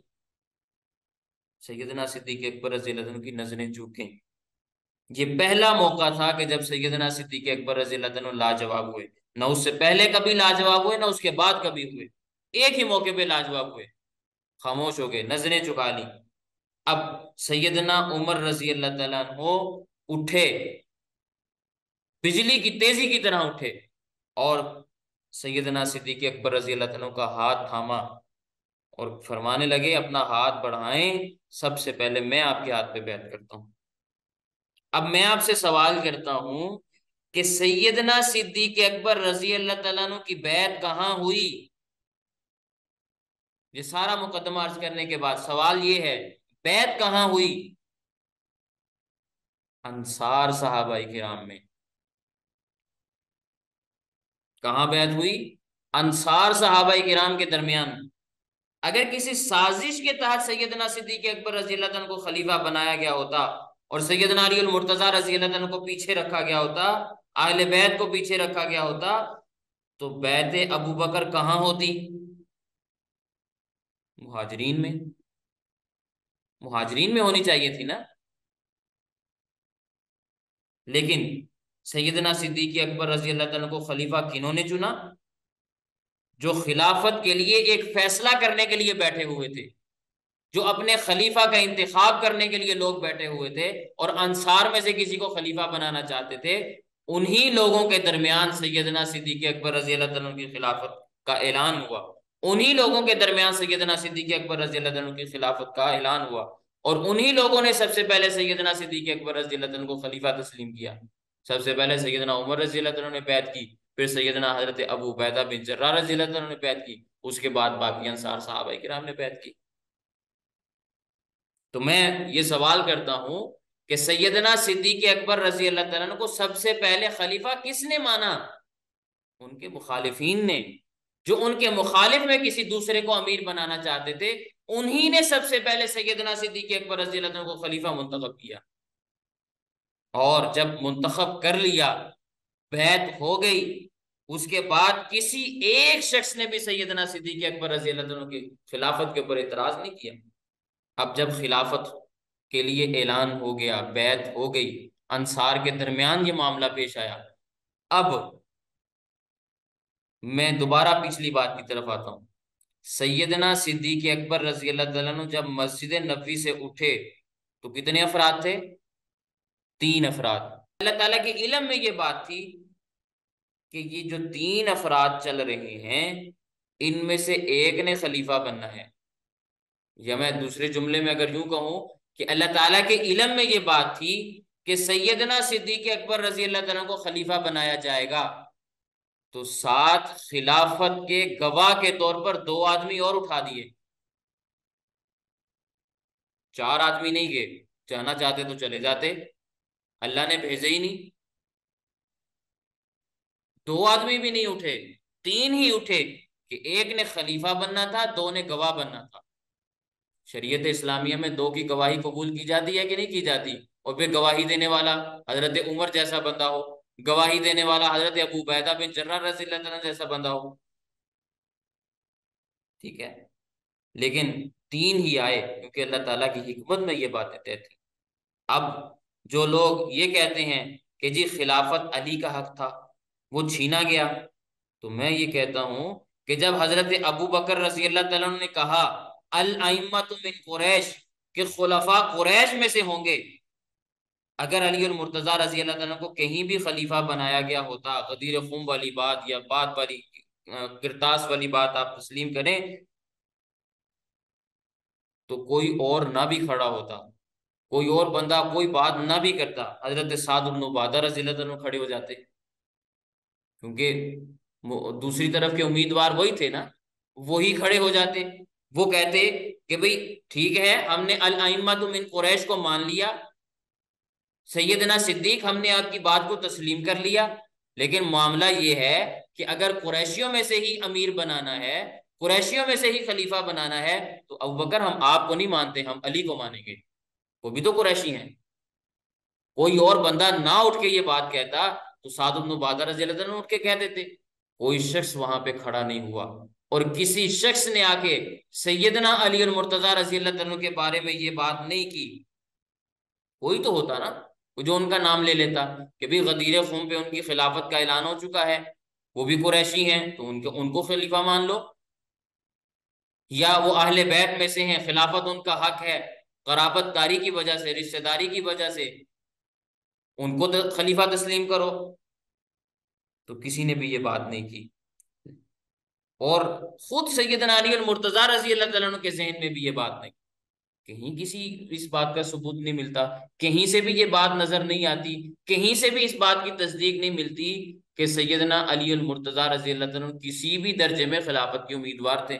سیدنا صدیق اکبر رضی اللہ عنہ کی نظریں چوکیں یہ پہلا موقع تھا کہ جب سیدنا صدیق اکبر رضی اللہ عنہ لاجواب ہوئے، نہ اس سے پہلے کبھی لاجواب ہوئے، نہ اس کے بعد کبھی ہوئے، ایک ہی موقع پہ لاجواب ہوئے۔ خاموش ہو گئے، نظریں چکا لی اب سیدنا عمر رضی اللہ تعالیٰ عنہ اٹھے، بجلی کی تیزی کی طرح اٹھے اور سیدنا صدیق اکبر رضی اللہ عنہ کا ہاتھ تھاما اور فرمانے لگے، اپنا ہاتھ بڑھائیں، سب سے پہلے میں آپ کے ہاتھ پہ بیعت کرتا ہوں۔ اب میں آپ سے سوال کرتا ہوں کہ سیدنا صدیق اکبر رضی اللہ تعالیٰ عنہ کی بیعت کہاں ہوئی؟ یہ سارا مقدمہ عرض کرنے کے بعد سوال یہ ہے، بیعت کہاں ہوئی؟ انصار صحابہ کرام میں۔ کہاں بیعت ہوئی؟ انصار صحابہ کرام کے درمیان۔ اگر کسی سازش کے تحت سیدنا صدیق اکبر رضی اللہ عنہ کو خلیفہ بنایا گیا ہوتا اور سیدنا علی المرتضی رضی اللہ عنہ کو پیچھے رکھا گیا ہوتا، اہل بیت کو پیچھے رکھا گیا ہوتا، تو بیت ابو بکر کہاں ہوتی؟ مہاجرین میں۔ مہاجرین میں ہونی چاہیے تھی نا؟ لیکن سیدنا صدیق اکبر رضی اللہ تعالیٰ کو خلیفہ کنہوں نے چنا؟ جو خلافت کے لیے ایک فیصلہ کرنے کے لیے بیٹھے ہوئے تھے۔ جو اپنے خلیفہ کا انتخاب کرنے کے لیے لوگ بیٹھے ہوئے تھے اور انصار میں سے کسی کو خلیفہ بنانا چاہتے تھے، انہی لوگوں کے درمیان سیدنا صدیق اکبر رضی اللہ تعالیٰ کی خلافت کا اعلان ہوا۔ انہی لوگوں کے درمیان سیدنا صدیق اکبر رضی اللہ عنہ کی خلافت کا اعلان ہوا۔ اور انہی لوگوں نے سب سے پہلے سیدنا صدیق اکبر رضی اللہ عنہ کو خلیفہ تسلیم کیا۔ سب سے پہلے سیدنا عمر رضی اللہ عنہ نے بیعت کی، پھر سیدنا حضرت ابو بیدہ بن جرہ رضی اللہ عنہ نے بیعت کی، اس کے بعد باقی انصار صحابہ کرام نے بیعت کی۔ تو میں یہ سوال کرتا ہوں کہ سیدنا صدیق اکبر رضی اللہ عنہ کو سب سے پہلے خلیفہ کس نے مانا؟ ان کے مخالفین نے۔ جو ان کے مخالف میں کسی دوسرے کو امیر بنانا چاہتے تھے، انہی نے سب سے پہلے سیدنا صدیق اکبر رضی اللہ عنہ کو خلیفہ منتخب کیا۔ اور جب منتخب کر لیا، بیعت ہو گئی، اس کے بعد کسی ایک شخص نے بھی سیدنا صدیق اکبر رضی اللہ عنہ کی خلافت کے اوپر اعتراض نہیں کیا۔ اب جب خلافت کے لیے اعلان ہو گیا، بیعت ہو گئی، انصار کے درمیان یہ معاملہ پیش آیا۔ اب میں دوبارہ پچھلی بات کی طرف آتا ہوں۔ سیدنا صدیق اکبر رضی اللہ تعالیٰ جب مسجد نبی سے اٹھے تو کتنے افراد تھے؟ تین افراد۔ اللہ تعالیٰ کے علم میں یہ بات تھی کہ یہ جو تین افراد چل رہے ہیں، ان میں سے ایک نے خلیفہ بننا ہے۔ یا میں دوسرے جملے میں اگر یوں کہوں کہ اللہ تعالیٰ کے علم میں یہ بات تھی کہ سیدنا صدیق اکبر رضی اللہ تعالیٰ کو خلیفہ بنایا جائے گا، تو سات خلافت کے گواہ کے طور پر دو آدمی اور اٹھا دیے۔ چار آدمی نہیں گئے جانا چاہتے تو چلے جاتے، اللہ نے بھیجے ہی نہیں۔ دو آدمی بھی نہیں اٹھے، تین ہی اٹھے کہ ایک نے خلیفہ بننا تھا، دو نے گواہ بننا تھا۔ شریعت اسلامیہ میں دو کی گواہی قبول کی جاتی ہے کہ نہیں کی جاتی؟ اور پھر گواہی دینے والا حضرت عمر جیسا بندہ ہو، گواہی دینے والا حضرت ابو بیدہ بن جرہ رضی اللہ عنہ جیسا بندہ ہو۔ ٹھیک ہے؟ لیکن تین ہی آئے، کیونکہ اللہ تعالیٰ کی حکمت میں یہ باتیں طے تھی اب جو لوگ یہ کہتے ہیں کہ جی خلافت علی کا حق تھا، وہ چھینا گیا۔ تو میں یہ کہتا ہوں کہ جب حضرت ابو بکر رضی اللہ تعالیٰ نے کہا المت من قریش، کہ خلفاء قریش میں سے ہوں گے۔ اگر علی المرتضی رضی اللہ تعالیٰ کو کہیں بھی خلیفہ بنایا گیا ہوتا، غدیر خم والی بات یا بات والی کرتاس والی بات آپ تسلیم کریں، تو کوئی اور نہ بھی کھڑا ہوتا۔ کوئی اور بندہ کوئی بات نہ بھی کرتا۔ حضرت سعد بن عبادہ رضی اللہ عنہ کھڑے ہو جاتے۔ کیونکہ دوسری طرف کے امیدوار وہی تھے نا، وہی کھڑے ہو جاتے۔ وہ کہتے کہ بھئی ٹھیک ہے، ہم نے الائمت من قریش کو مان لیا۔ سیدنا صدیق، ہم نے آپ کی بات کو تسلیم کر لیا۔ لیکن معاملہ یہ ہے کہ اگر قریشیوں میں سے ہی امیر بنانا ہے، قریشیوں میں سے ہی خلیفہ بنانا ہے، تو ابو بکر ہم آپ کو نہیں مانتے، ہم علی کو مانیں گے۔ وہ بھی تو قریشی ہیں۔ کوئی اور بندہ نہ اٹھ کے یہ بات کہتا تو سعد بن عبادہ رضی اللہ عنہ اٹھ کے کہہ دیتے۔ کوئی شخص وہاں پہ کھڑا نہیں ہوا۔ اور کسی شخص نے آ کے سیدنا علی المرتضی رضی اللہ عنہ کے بارے میں یہ بات نہیں کی، کوئی تو ہوتا نا جو ان کا نام لے لیتا کہ بھی غدیر خون پہ ان کی خلافت کا اعلان ہو چکا ہے، وہ بھی قریشی ہیں، تو ان کو ان کو خلیفہ مان لو۔ یا وہ اہل بیت میں سے ہیں، خلافت ان کا حق ہے، قرابت داری کی وجہ سے، رشتہ داری کی وجہ سے۔ ان کو خلیفہ تسلیم کرو۔ تو کسی نے بھی یہ بات نہیں کی۔ اور خود سیدنا علی المرتضی رضی اللہ تعالیٰ کے ذہن میں بھی یہ بات نہیں۔ کہیں کسی اس بات کا ثبوت نہیں ملتا، کہیں سے بھی یہ بات نظر نہیں آتی، کہیں سے بھی اس بات کی تصدیق نہیں ملتی کہ سیدنا علی المرتضی رضی اللہ تعالیٰ کسی بھی درجے میں خلافت کے امیدوار تھے۔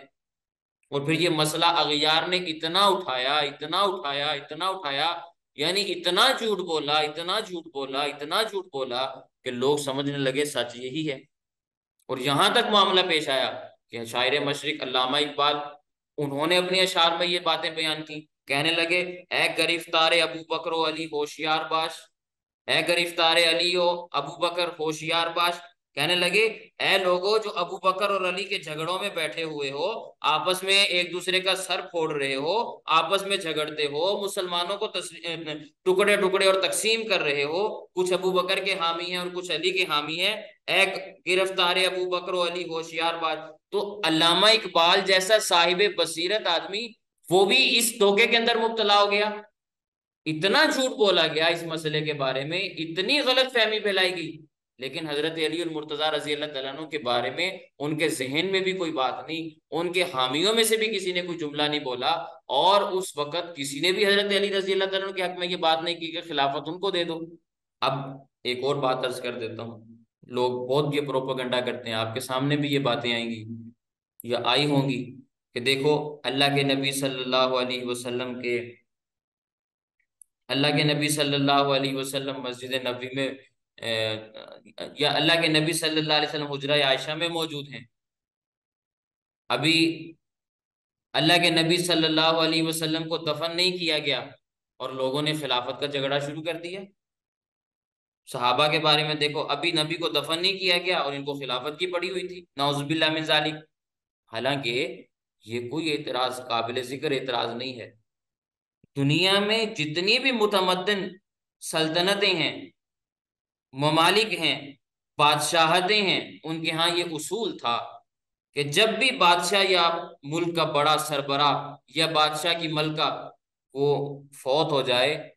اور پھر یہ مسئلہ اغیار نے اتنا اٹھایا اتنا اٹھایا اتنا اٹھایا یعنی اتنا جھوٹ بولا، اتنا جھوٹ بولا، اتنا جھوٹ بولا کہ لوگ سمجھنے لگے سچ یہی ہے۔ اور یہاں تک معاملہ پیش آیا کہ شاعر مشرق علامہ اقبال، انہوں نے اپنی اشعار میں یہ باتیں بیان کی کہنے لگے، اے گرفتار ابو بکر و علی ہوشیار باش، اے گرفتار علی و ابو بکر ہوشیار باش کہنے لگے، اے لوگوں جو ابو بکر اور علی کے جھگڑوں میں بیٹھے ہوئے ہو، آپس میں ایک دوسرے کا سر پھوڑ رہے ہو، آپس میں جھگڑتے ہو، مسلمانوں کو ٹکڑے ٹکڑے اور تقسیم کر رہے ہو، کچھ ابو بکر کے حامی ہیں اور کچھ علی کے حامی ہیں، اے گرفتار ابو بکر و علی ہوشیار بات تو علامہ اقبال جیسا صاحب بصیرت آدمی، وہ بھی اس دھوکے کے اندر مبتلا ہو گیا۔ اتنا جھوٹ بولا گیا اس مسئلے کے بارے میں، اتنی غلط فہمی پھیلائی گئی۔ لیکن حضرت علی المرتضی رضی اللہ تعالیٰ عنہ کے بارے میں ان کے ذہن میں بھی کوئی بات نہیں، ان کے حامیوں میں سے بھی کسی نے کوئی جملہ نہیں بولا، اور اس وقت کسی نے بھی حضرت علی رضی اللہ تعالیٰ عنہ کے حق میں یہ بات نہیں کی کہ خلافت ان کو دے دو۔ اب ایک اور بات عرض کر دیتا ہوں۔ لوگ بہت یہ پروپگنڈا کرتے ہیں، آپ کے سامنے بھی یہ باتیں آئیں گی یا آئی ہوں گی کہ دیکھو، اللہ کے نبی صلی اللہ علیہ وسلم کے، اللہ کے نبی صلی اللہ علیہ وسلم مسجد نبی میں یا اللہ کے نبی صلی اللہ علیہ وسلم حجرہ عائشہ میں موجود ہیں۔ ابھی اللہ کے نبی صلی اللہ علیہ وسلم کو دفن نہیں کیا گیا اور لوگوں نے خلافت کا جھگڑا شروع کر دیا۔ صحابہ کے بارے میں دیکھو، ابھی نبی کو دفن نہیں کیا گیا اور ان کو خلافت کی پڑی ہوئی تھی۔ نعوذ باللہ من ذالک۔ حالانکہ یہ کوئی اعتراض، قابل ذکر اعتراض نہیں ہے۔ دنیا میں جتنی بھی متمدن سلطنتیں ہیں ممالک ہیں، بادشاہتیں ہیں، ان کے ہاں یہ اصول تھا کہ جب بھی بادشاہ یا ملک کا بڑا سربراہ یا بادشاہ کی ملکہ وہ فوت ہو جائے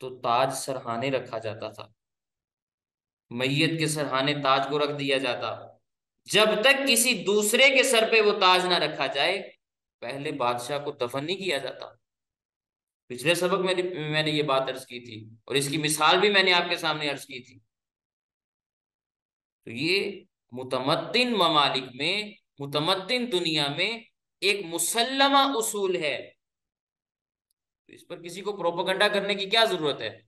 تو تاج سرہانے رکھا جاتا تھا۔ میت کے سرہانے تاج کو رکھ دیا جاتا۔ جب تک کسی دوسرے کے سر پہ وہ تاج نہ رکھا جائے، پہلے بادشاہ کو دفن نہیں کیا جاتا۔ پچھلے سبق میں میں نے یہ بات عرض کی تھی اور اس کی مثال بھی میں نے آپ کے سامنے عرض کی تھی۔ تو یہ متمدن ممالک میں، متمدن دنیا میں ایک مسلمہ اصول ہے۔ اس پر کسی کو پروپگنڈا کرنے کی کیا ضرورت ہے؟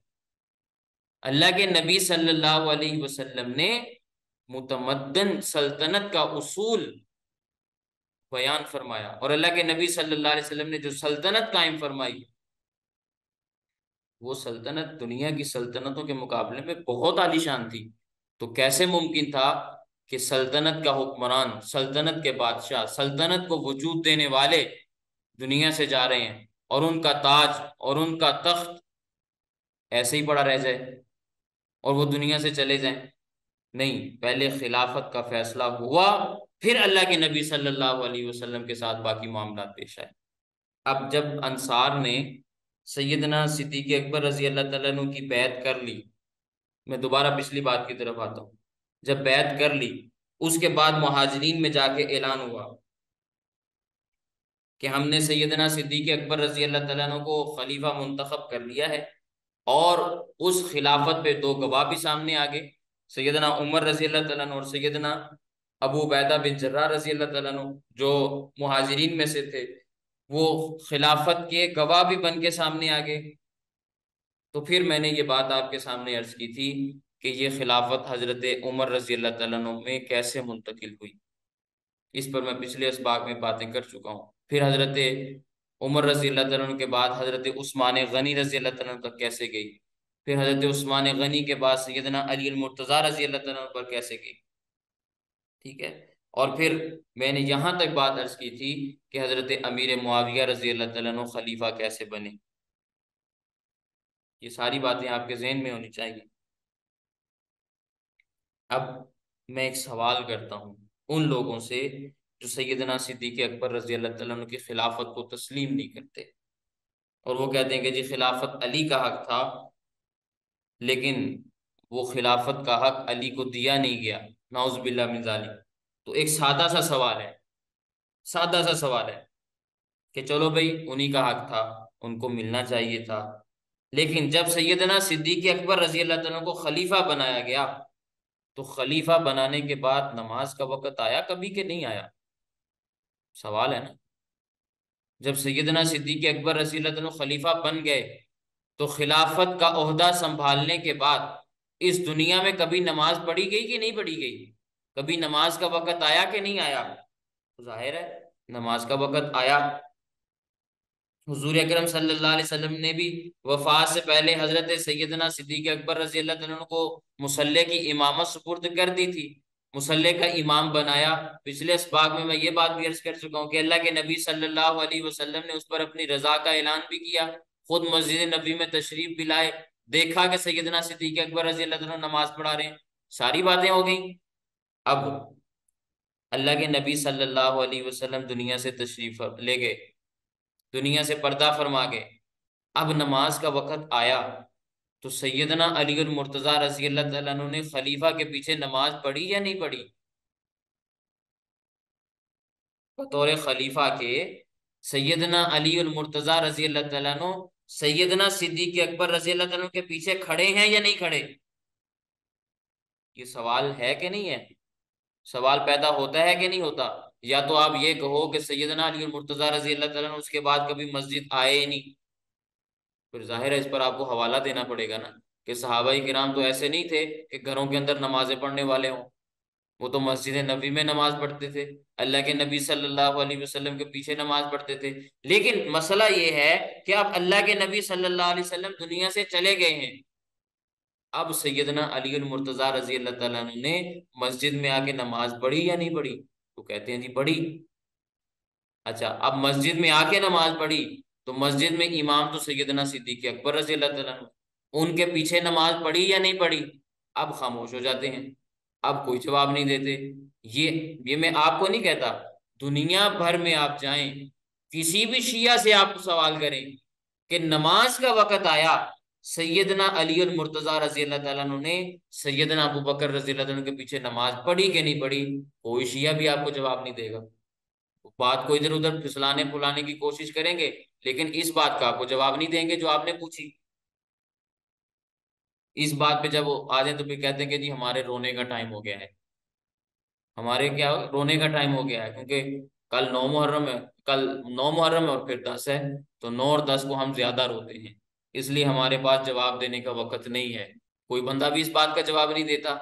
اللہ کے نبی صلی اللہ علیہ وسلم نے متمدن سلطنت کا اصول بیان فرمایا اور اللہ کے نبی صلی اللہ علیہ وسلم نے جو سلطنت قائم فرمائی وہ سلطنت دنیا کی سلطنتوں کے مقابلے میں بہت عالیشان تھی۔ تو کیسے ممکن تھا کہ سلطنت کا حکمران، سلطنت کے بادشاہ، سلطنت کو وجود دینے والے دنیا سے جا رہے ہیں اور ان کا تاج اور ان کا تخت ایسے ہی پڑا رہ جائے اور وہ دنیا سے چلے جائیں۔ نہیں، پہلے خلافت کا فیصلہ ہوا، پھر اللہ کے نبی صلی اللہ علیہ وسلم کے ساتھ باقی معاملات پیش آئے۔ اب جب انصار نے سیدنا صدیق اکبر رضی اللہ تعالیٰ عنہ کی بیعت کر لی۔ میں دوبارہ پچھلی بات کی طرف آتا ہوں۔ جب بیعت کر لی، اس کے بعد مہاجرین میں جا کے اعلان ہوا کہ ہم نے سیدنا صدیق اکبر رضی اللہ تعالیٰ عنہ کو خلیفہ منتخب کر لیا ہے اور اس خلافت پہ دو گواہ بھی سامنے آگے سیدنا عمر رضی اللہ تعالیٰ عنہ اور سیدنا ابو بیدہ بن جرہ رضی اللہ تعالیٰ عنہ جو مہاجرین میں سے تھے وہ خلافت کے گواہ بھی بن کے سامنے آگے تو پھر میں نے یہ بات آپ کے سامنے عرض کی تھی کہ یہ خلافت حضرت عمر رضی اللہ تعالیٰ عنہ میں کیسے منتقل ہوئی۔ اس پر میں پچھلے اسباق میں باتیں کر چکا ہوں۔ پھر حضرت عمر رضی اللہ تعالیٰ عنہ کے بعد حضرت عثمان غنی رضی اللہ تعالیٰ عنہ تک کیسے گئی؟ پھر حضرت عثمان غنی کے بعد سیدنا علی المرتضی رضی اللہ تعالیٰ عنہ پر کیسے گئی؟ ٹھیک ہے؟ اور پھر میں نے یہاں تک بات عرض کی تھی کہ حضرت امیر معاویہ رضی اللہ تعالیٰ عنہ خلیفہ کیسے بنے۔ یہ ساری باتیں آپ کے ذہن میں ہونی چاہیے۔ اب میں ایک سوال کرتا ہوں ان لوگوں سے جو سیدنا صدیق اکبر رضی اللہ تعالیٰ عنہ کی خلافت کو تسلیم نہیں کرتے۔ اور وہ کہتے ہیں کہ جی خلافت علی کا حق تھا، لیکن وہ خلافت کا حق علی کو دیا نہیں گیا۔ نعوذ باللہ من ذالک۔ تو ایک سادہ سا سوال ہے۔ سادہ سا سوال ہے کہ چلو بھائی، انہی کا حق تھا، ان کو ملنا چاہیے تھا۔ لیکن جب سیدنا صدیق اکبر رضی اللہ تعالیٰ کو خلیفہ بنایا گیا، تو خلیفہ بنانے کے بعد نماز کا وقت آیا کبھی کہ نہیں آیا؟ سوال ہے نا۔ جب سیدنا صدیق اکبر رضی اللہ تعالیٰ خلیفہ بن گئے، تو خلافت کا عہدہ سنبھالنے کے بعد اس دنیا میں کبھی نماز پڑھی گئی کہ نہیں پڑھی گئی؟ کبھی نماز کا وقت آیا کہ نہیں آیا؟ ظاہر ہے، نماز کا وقت آیا۔ حضور اکرم صلی اللہ علیہ وسلم نے بھی وفات سے پہلے حضرت سیدنا صدیق اکبر رضی اللہ تعالیٰ کو مسلح کی امامت سپرد کر دی تھی۔ مسلح کا امام بنایا۔ پچھلے اسباق میں میں یہ بات بھی عرض کر چکا ہوں کہ اللہ کے نبی صلی اللہ علیہ وسلم نے اس پر اپنی رضا کا اعلان بھی کیا۔ خود مسجد نبی میں تشریف بھی لائے۔ دیکھا کہ سیدنا صدیق اکبر رضی اللہ تعالیٰ نماز پڑھا رہے ہیں۔ ساری باتیں ہو گئیں۔ اب اللہ کے نبی صلی اللہ علیہ وسلم دنیا سے تشریف لے گئے، دنیا سے پردہ فرما گئے۔ اب نماز کا وقت آیا۔ تو سیدنا علی المرتضی رضی اللہ تعالیٰ عنہ نے خلیفہ کے پیچھے نماز پڑھی یا نہیں پڑھی؟ بطور خلیفہ کے سیدنا علی المرتضی رضی اللہ تعالیٰ عنہ سیدنا صدیق اکبر رضی اللہ تعالیٰ کے پیچھے کھڑے ہیں یا نہیں کھڑے؟ یہ سوال ہے کہ نہیں ہے؟ سوال پیدا ہوتا ہے کہ نہیں ہوتا؟ یا تو آپ یہ کہو کہ سیدنا علی المرتضی رضی اللہ تعالیٰ اس کے بعد کبھی مسجد آئے ہی نہیں۔ پھر ظاہر ہے اس پر آپ کو حوالہ دینا پڑے گا نا کہ صحابہ کرام تو ایسے نہیں تھے کہ گھروں کے اندر نمازیں پڑھنے والے ہوں۔ وہ تو مسجد نبی میں نماز پڑھتے تھے، اللہ کے نبی صلی اللہ علیہ وسلم کے پیچھے نماز پڑھتے تھے۔ لیکن مسئلہ یہ ہے کہ اب اللہ کے نبی صلی اللہ علیہ وسلم دنیا سے چلے گئے ہیں۔ اب سیدنا علی المرتضی رضی اللہ تعالیٰ نے مسجد میں آ کے نماز پڑھی یا نہیں پڑھی؟ تو کہتے ہیں جی پڑھی۔ اچھا اب مسجد میں آ کے نماز پڑھی، تو مسجد میں امام تو سیدنا صدیق اکبر رضی اللہ تعالیٰ ان کے پیچھے نماز پڑھی یا نہیں پڑھی؟ اب خاموش ہو جاتے ہیں، اب کوئی جواب نہیں دیتے۔ یہ یہ میں آپ کو نہیں کہتا، دنیا بھر میں آپ جائیں، کسی بھی شیعہ سے آپ سوال کریں کہ نماز کا وقت آیا سیدنا علی المرتضی رضی اللہ تعالیٰ عنہ نے سیدنا ابو بکر رضی اللہ عنہ کے پیچھے نماز پڑھی کہ نہیں پڑھی؟ کوئی شیعہ بھی آپ کو جواب نہیں دے گا۔ بات کو ادھر ادھر پھسلانے پھلانے کی کوشش کریں گے، لیکن اس بات کا آپ کو جواب نہیں دیں گے جو آپ نے پوچھی۔ اس بات پہ جب وہ آ جائیں تو پھر کہتے ہیں کہ جی ہمارے رونے کا ٹائم ہو گیا ہے۔ ہمارے کیا رونے کا ٹائم ہو گیا ہے؟ کیونکہ کل نو محرم ہے، کل نو محرم ہے اور پھر دس ہے، تو نو اور دس کو ہم زیادہ روتے ہیں۔ اس لیے ہمارے پاس جواب دینے کا وقت نہیں ہے۔ کوئی بندہ بھی اس بات کا جواب نہیں دیتا۔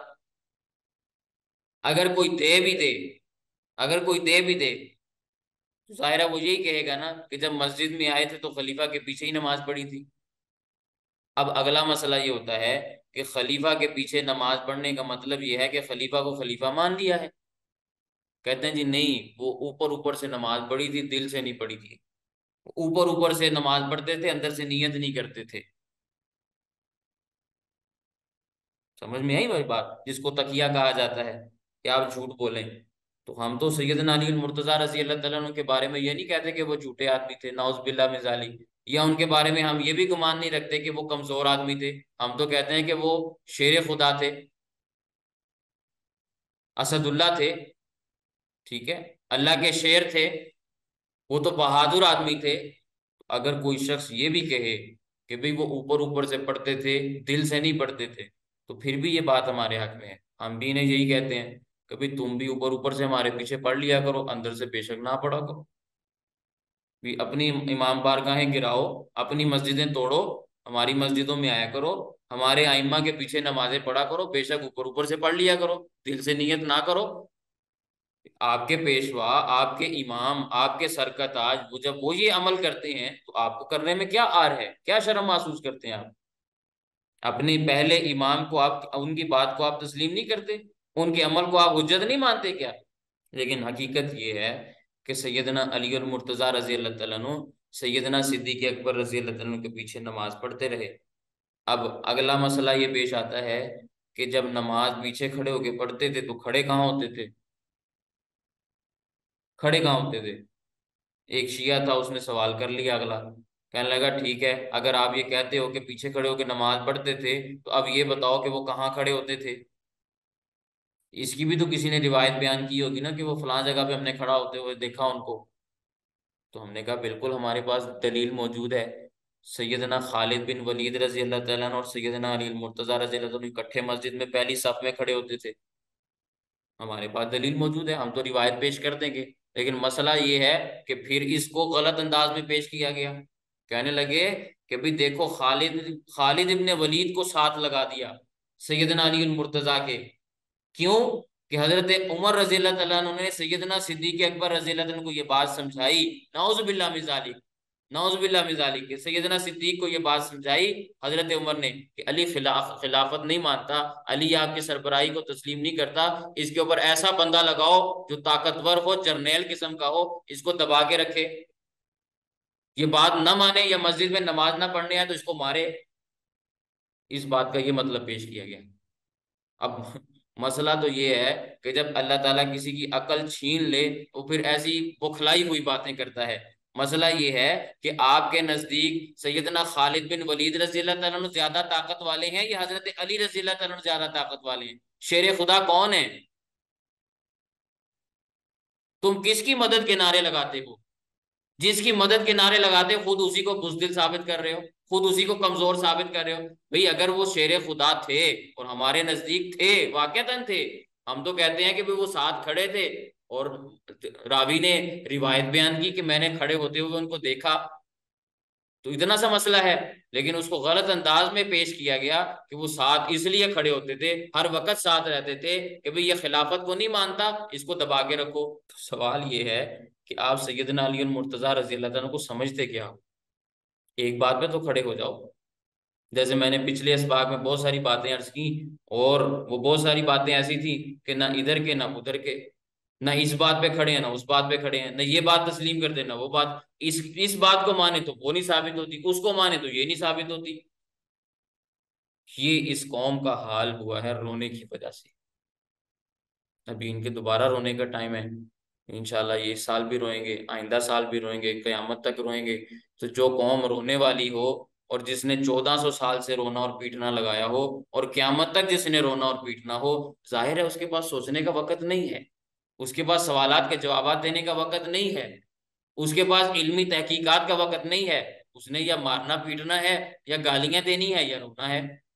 اگر کوئی دے بھی دے، اگر کوئی دے بھی دے، تو ظاہرہ وہ یہی کہے گا نا کہ جب مسجد میں آئے تھے تو خلیفہ کے پیچھے ہی نماز پڑھی تھی۔ اب اگلا مسئلہ یہ ہوتا ہے کہ خلیفہ کے پیچھے نماز پڑھنے کا مطلب یہ ہے کہ خلیفہ کو خلیفہ مان لیا ہے۔ کہتے ہیں جی نہیں، وہ اوپر اوپر سے نماز پڑھی تھی، دل سے نہیں پڑھی تھی۔ اوپر اوپر سے نماز پڑھتے تھے، اندر سے نیت نہیں کرتے تھے۔ سمجھ میں آئی بات؟ جس کو تکیہ کہا جاتا ہے کہ آپ جھوٹ بولیں۔ تو ہم تو سیدنا علی المرتضیٰ رضی اللہ تعالیٰ عنہ کے بارے میں یہ نہیں کہتے کہ وہ جھوٹے آدمی تھے ناؤز باللہ مزالی یا ان کے بارے میں ہم یہ بھی گمان نہیں رکھتے کہ وہ کمزور آدمی تھے۔ ہم تو کہتے ہیں کہ وہ شیر خدا تھے اسد اللہ تھے، ٹھیک ہے؟ اللہ کے شیر تھے۔ وہ تو بہادر آدمی تھے۔ اگر کوئی شخص یہ بھی کہے کہ بھئی وہ اوپر اوپر سے پڑھتے تھے، دل سے نہیں پڑھتے تھے، تو پھر بھی یہ بات ہمارے حق میں ہے۔ ہم بھی انہیں یہی کہتے ہیں کبھی تم بھی اوپر اوپر سے ہمارے پیچھے پڑھ لیا کرو، اندر سے بے شک نہ پڑھا کرو۔ بھی اپنی امام بارگاہیں گراؤ، اپنی مسجدیں توڑو، ہماری مسجدوں میں آیا کرو، ہمارے آئمہ کے پیچھے نمازیں پڑھا کرو، بے شک اوپر اوپر سے پڑھ لیا کرو، دل سے نیت نہ کرو۔ آپ کے پیشوا، آپ کے امام، آپ کے سر کا تاج وہ جب وہ یہ عمل کرتے ہیں تو آپ کو کرنے میں کیا آر ہے؟ کیا شرم محسوس کرتے ہیں آپ؟ اپنی پہلے امام کو آپ، ان کی بات کو آپ تسلیم نہیں کرتے؟ ان کے عمل کو آپ حجت نہیں مانتے کیا؟ لیکن حقیقت یہ ہے کہ سیدنا علی المرتضی رضی اللہ تعالیٰ عنہ، سیدنا صدیق اکبر رضی اللہ تعالیٰ عنہ کے پیچھے نماز پڑھتے رہے۔ اب اگلا مسئلہ یہ پیش آتا ہے کہ جب نماز پیچھے کھڑے ہو کے پڑھتے تھے تو کھڑے کہاں ہوتے تھے؟ کھڑے کہاں ہوتے تھے۔ ایک شیعہ تھا، اس نے سوال کر لیا اگلا۔ کہنے لگا، ٹھیک ہے، اگر آپ یہ کہتے ہو کہ پیچھے کھڑے ہو کے نماز پڑھتے تھے، تو اب یہ بتاؤ کہ وہ کہاں کھڑے ہوتے تھے۔ اس کی بھی تو کسی نے روایت بیان کی ہوگی نا کہ وہ فلاں جگہ پہ ہم نے کھڑا ہوتے ہوئے دیکھا ان کو۔ تو ہم نے کہا، بالکل ہمارے پاس دلیل موجود ہے۔ سیدنا خالد بن ولید رضی اللہ تعالیٰ اور سیدنا علی المرتضی رضی اللہ تعالیٰ اکٹھے مسجد میں پہلی صف میں کھڑے ہوتے تھے۔ ہمارے پاس دلیل موجود ہے، ہم تو روایت پیش کر دیں گے۔ لیکن مسئلہ یہ ہے کہ پھر اس کو غلط انداز میں پیش کیا گیا۔ کہنے لگے کہ بھی دیکھو خالد خالد ابن ولید کو ساتھ لگا دیا سیدنا علی المرتضی کے۔ کیوں؟ کہ حضرت عمر رضی اللہ تعالیٰ عنہ نے سیدنا صدیق اکبر رضی اللہ عنہ کو یہ بات سمجھائی۔ نعوذ باللہ من ذالک نعوذ باللہ من ذالک، کہ سیدنا صدیق کو یہ بات سمجھائی، حضرت عمر نے، کہ علی خلاف، خلافت نہیں مانتا، علی آپ کی سربراہی کو تسلیم نہیں کرتا، اس کے اوپر ایسا بندہ لگاؤ جو طاقتور ہو، جرنیل قسم کا ہو، اس کو دبا کے رکھے۔ یہ بات نہ مانے یا مسجد میں نماز نہ پڑھنے آئے تو اس کو مارے۔ اس بات کا یہ مطلب پیش کیا گیا۔ اب مسئلہ تو یہ ہے کہ جب اللہ تعالیٰ کسی کی عقل چھین لے تو پھر ایسی بکھلائی ہوئی باتیں کرتا ہے۔ مسئلہ یہ ہے کہ آپ کے نزدیک سیدنا خالد بن ولید رضی اللہ تعالیٰ زیادہ طاقت والے ہیں یا حضرت علی رضی اللہ تعالیٰ زیادہ طاقت والے ہیں؟ شیر خدا کون ہے تم کس کی مدد کے نعرے لگاتے ہو؟ جس کی مدد کے نعرے لگاتے خود اسی کو بزدل ثابت کر رہے ہو، خود اسی کو کمزور ثابت کر رہے ہو۔ بھئی اگر وہ شیر خدا تھے اور ہمارے نزدیک تھے، واقعتاً تھے، ہم تو کہتے ہیں کہ وہ ساتھ کھڑے تھے۔ اور راوی نے روایت بیان کی کہ میں نے کھڑے ہوتے ہوئے ان کو دیکھا۔ تو اتنا سا مسئلہ ہے، لیکن اس کو غلط انداز میں پیش کیا گیا کہ وہ ساتھ اس لیے کھڑے ہوتے تھے، ہر وقت ساتھ رہتے تھے کہ بھئی یہ خلافت کو نہیں مانتا، اس کو دبا کے رکھو۔ تو سوال یہ ہے کہ آپ سیدنا علی المرتضی رضی اللہ تعالیٰ کو سمجھتے کیا؟ ایک بات پہ تو کھڑے ہو جاؤ۔ جیسے میں نے پچھلے اسباق میں بہت ساری باتیں عرض کی اور وہ بہت ساری باتیں ایسی تھی کہ نہ ادھر کے نہ ادھر کے۔ نہ اس بات پہ کھڑے ہیں، نہ اس بات پہ کھڑے ہیں، نہ یہ بات تسلیم کرتے نہ وہ بات۔ اس اس بات کو مانے تو وہ نہیں ثابت ہوتی، اس کو مانے تو یہ نہیں ثابت ہوتی۔ یہ اس قوم کا حال ہوا ہے رونے کی وجہ سے۔ ابھی ان کے دوبارہ رونے کا ٹائم ہے۔ انشاءاللہ یہ سال بھی روئیں گے، آئندہ سال بھی روئیں گے، قیامت تک روئیں گے۔ تو جو قوم رونے والی ہو اور جس نے چودہ سو سال سے رونا اور پیٹنا لگایا ہو اور قیامت تک جس نے رونا اور پیٹنا ہو، ظاہر ہے اس کے پاس سوچنے کا وقت نہیں ہے۔ اس کے پاس سوالات کے جوابات دینے کا وقت نہیں ہے، اس کے پاس علمی تحقیقات کا وقت نہیں ہے، اس نے یا مارنا پیٹنا ہے یا گالیاں دینی ہے یا رونا ہے۔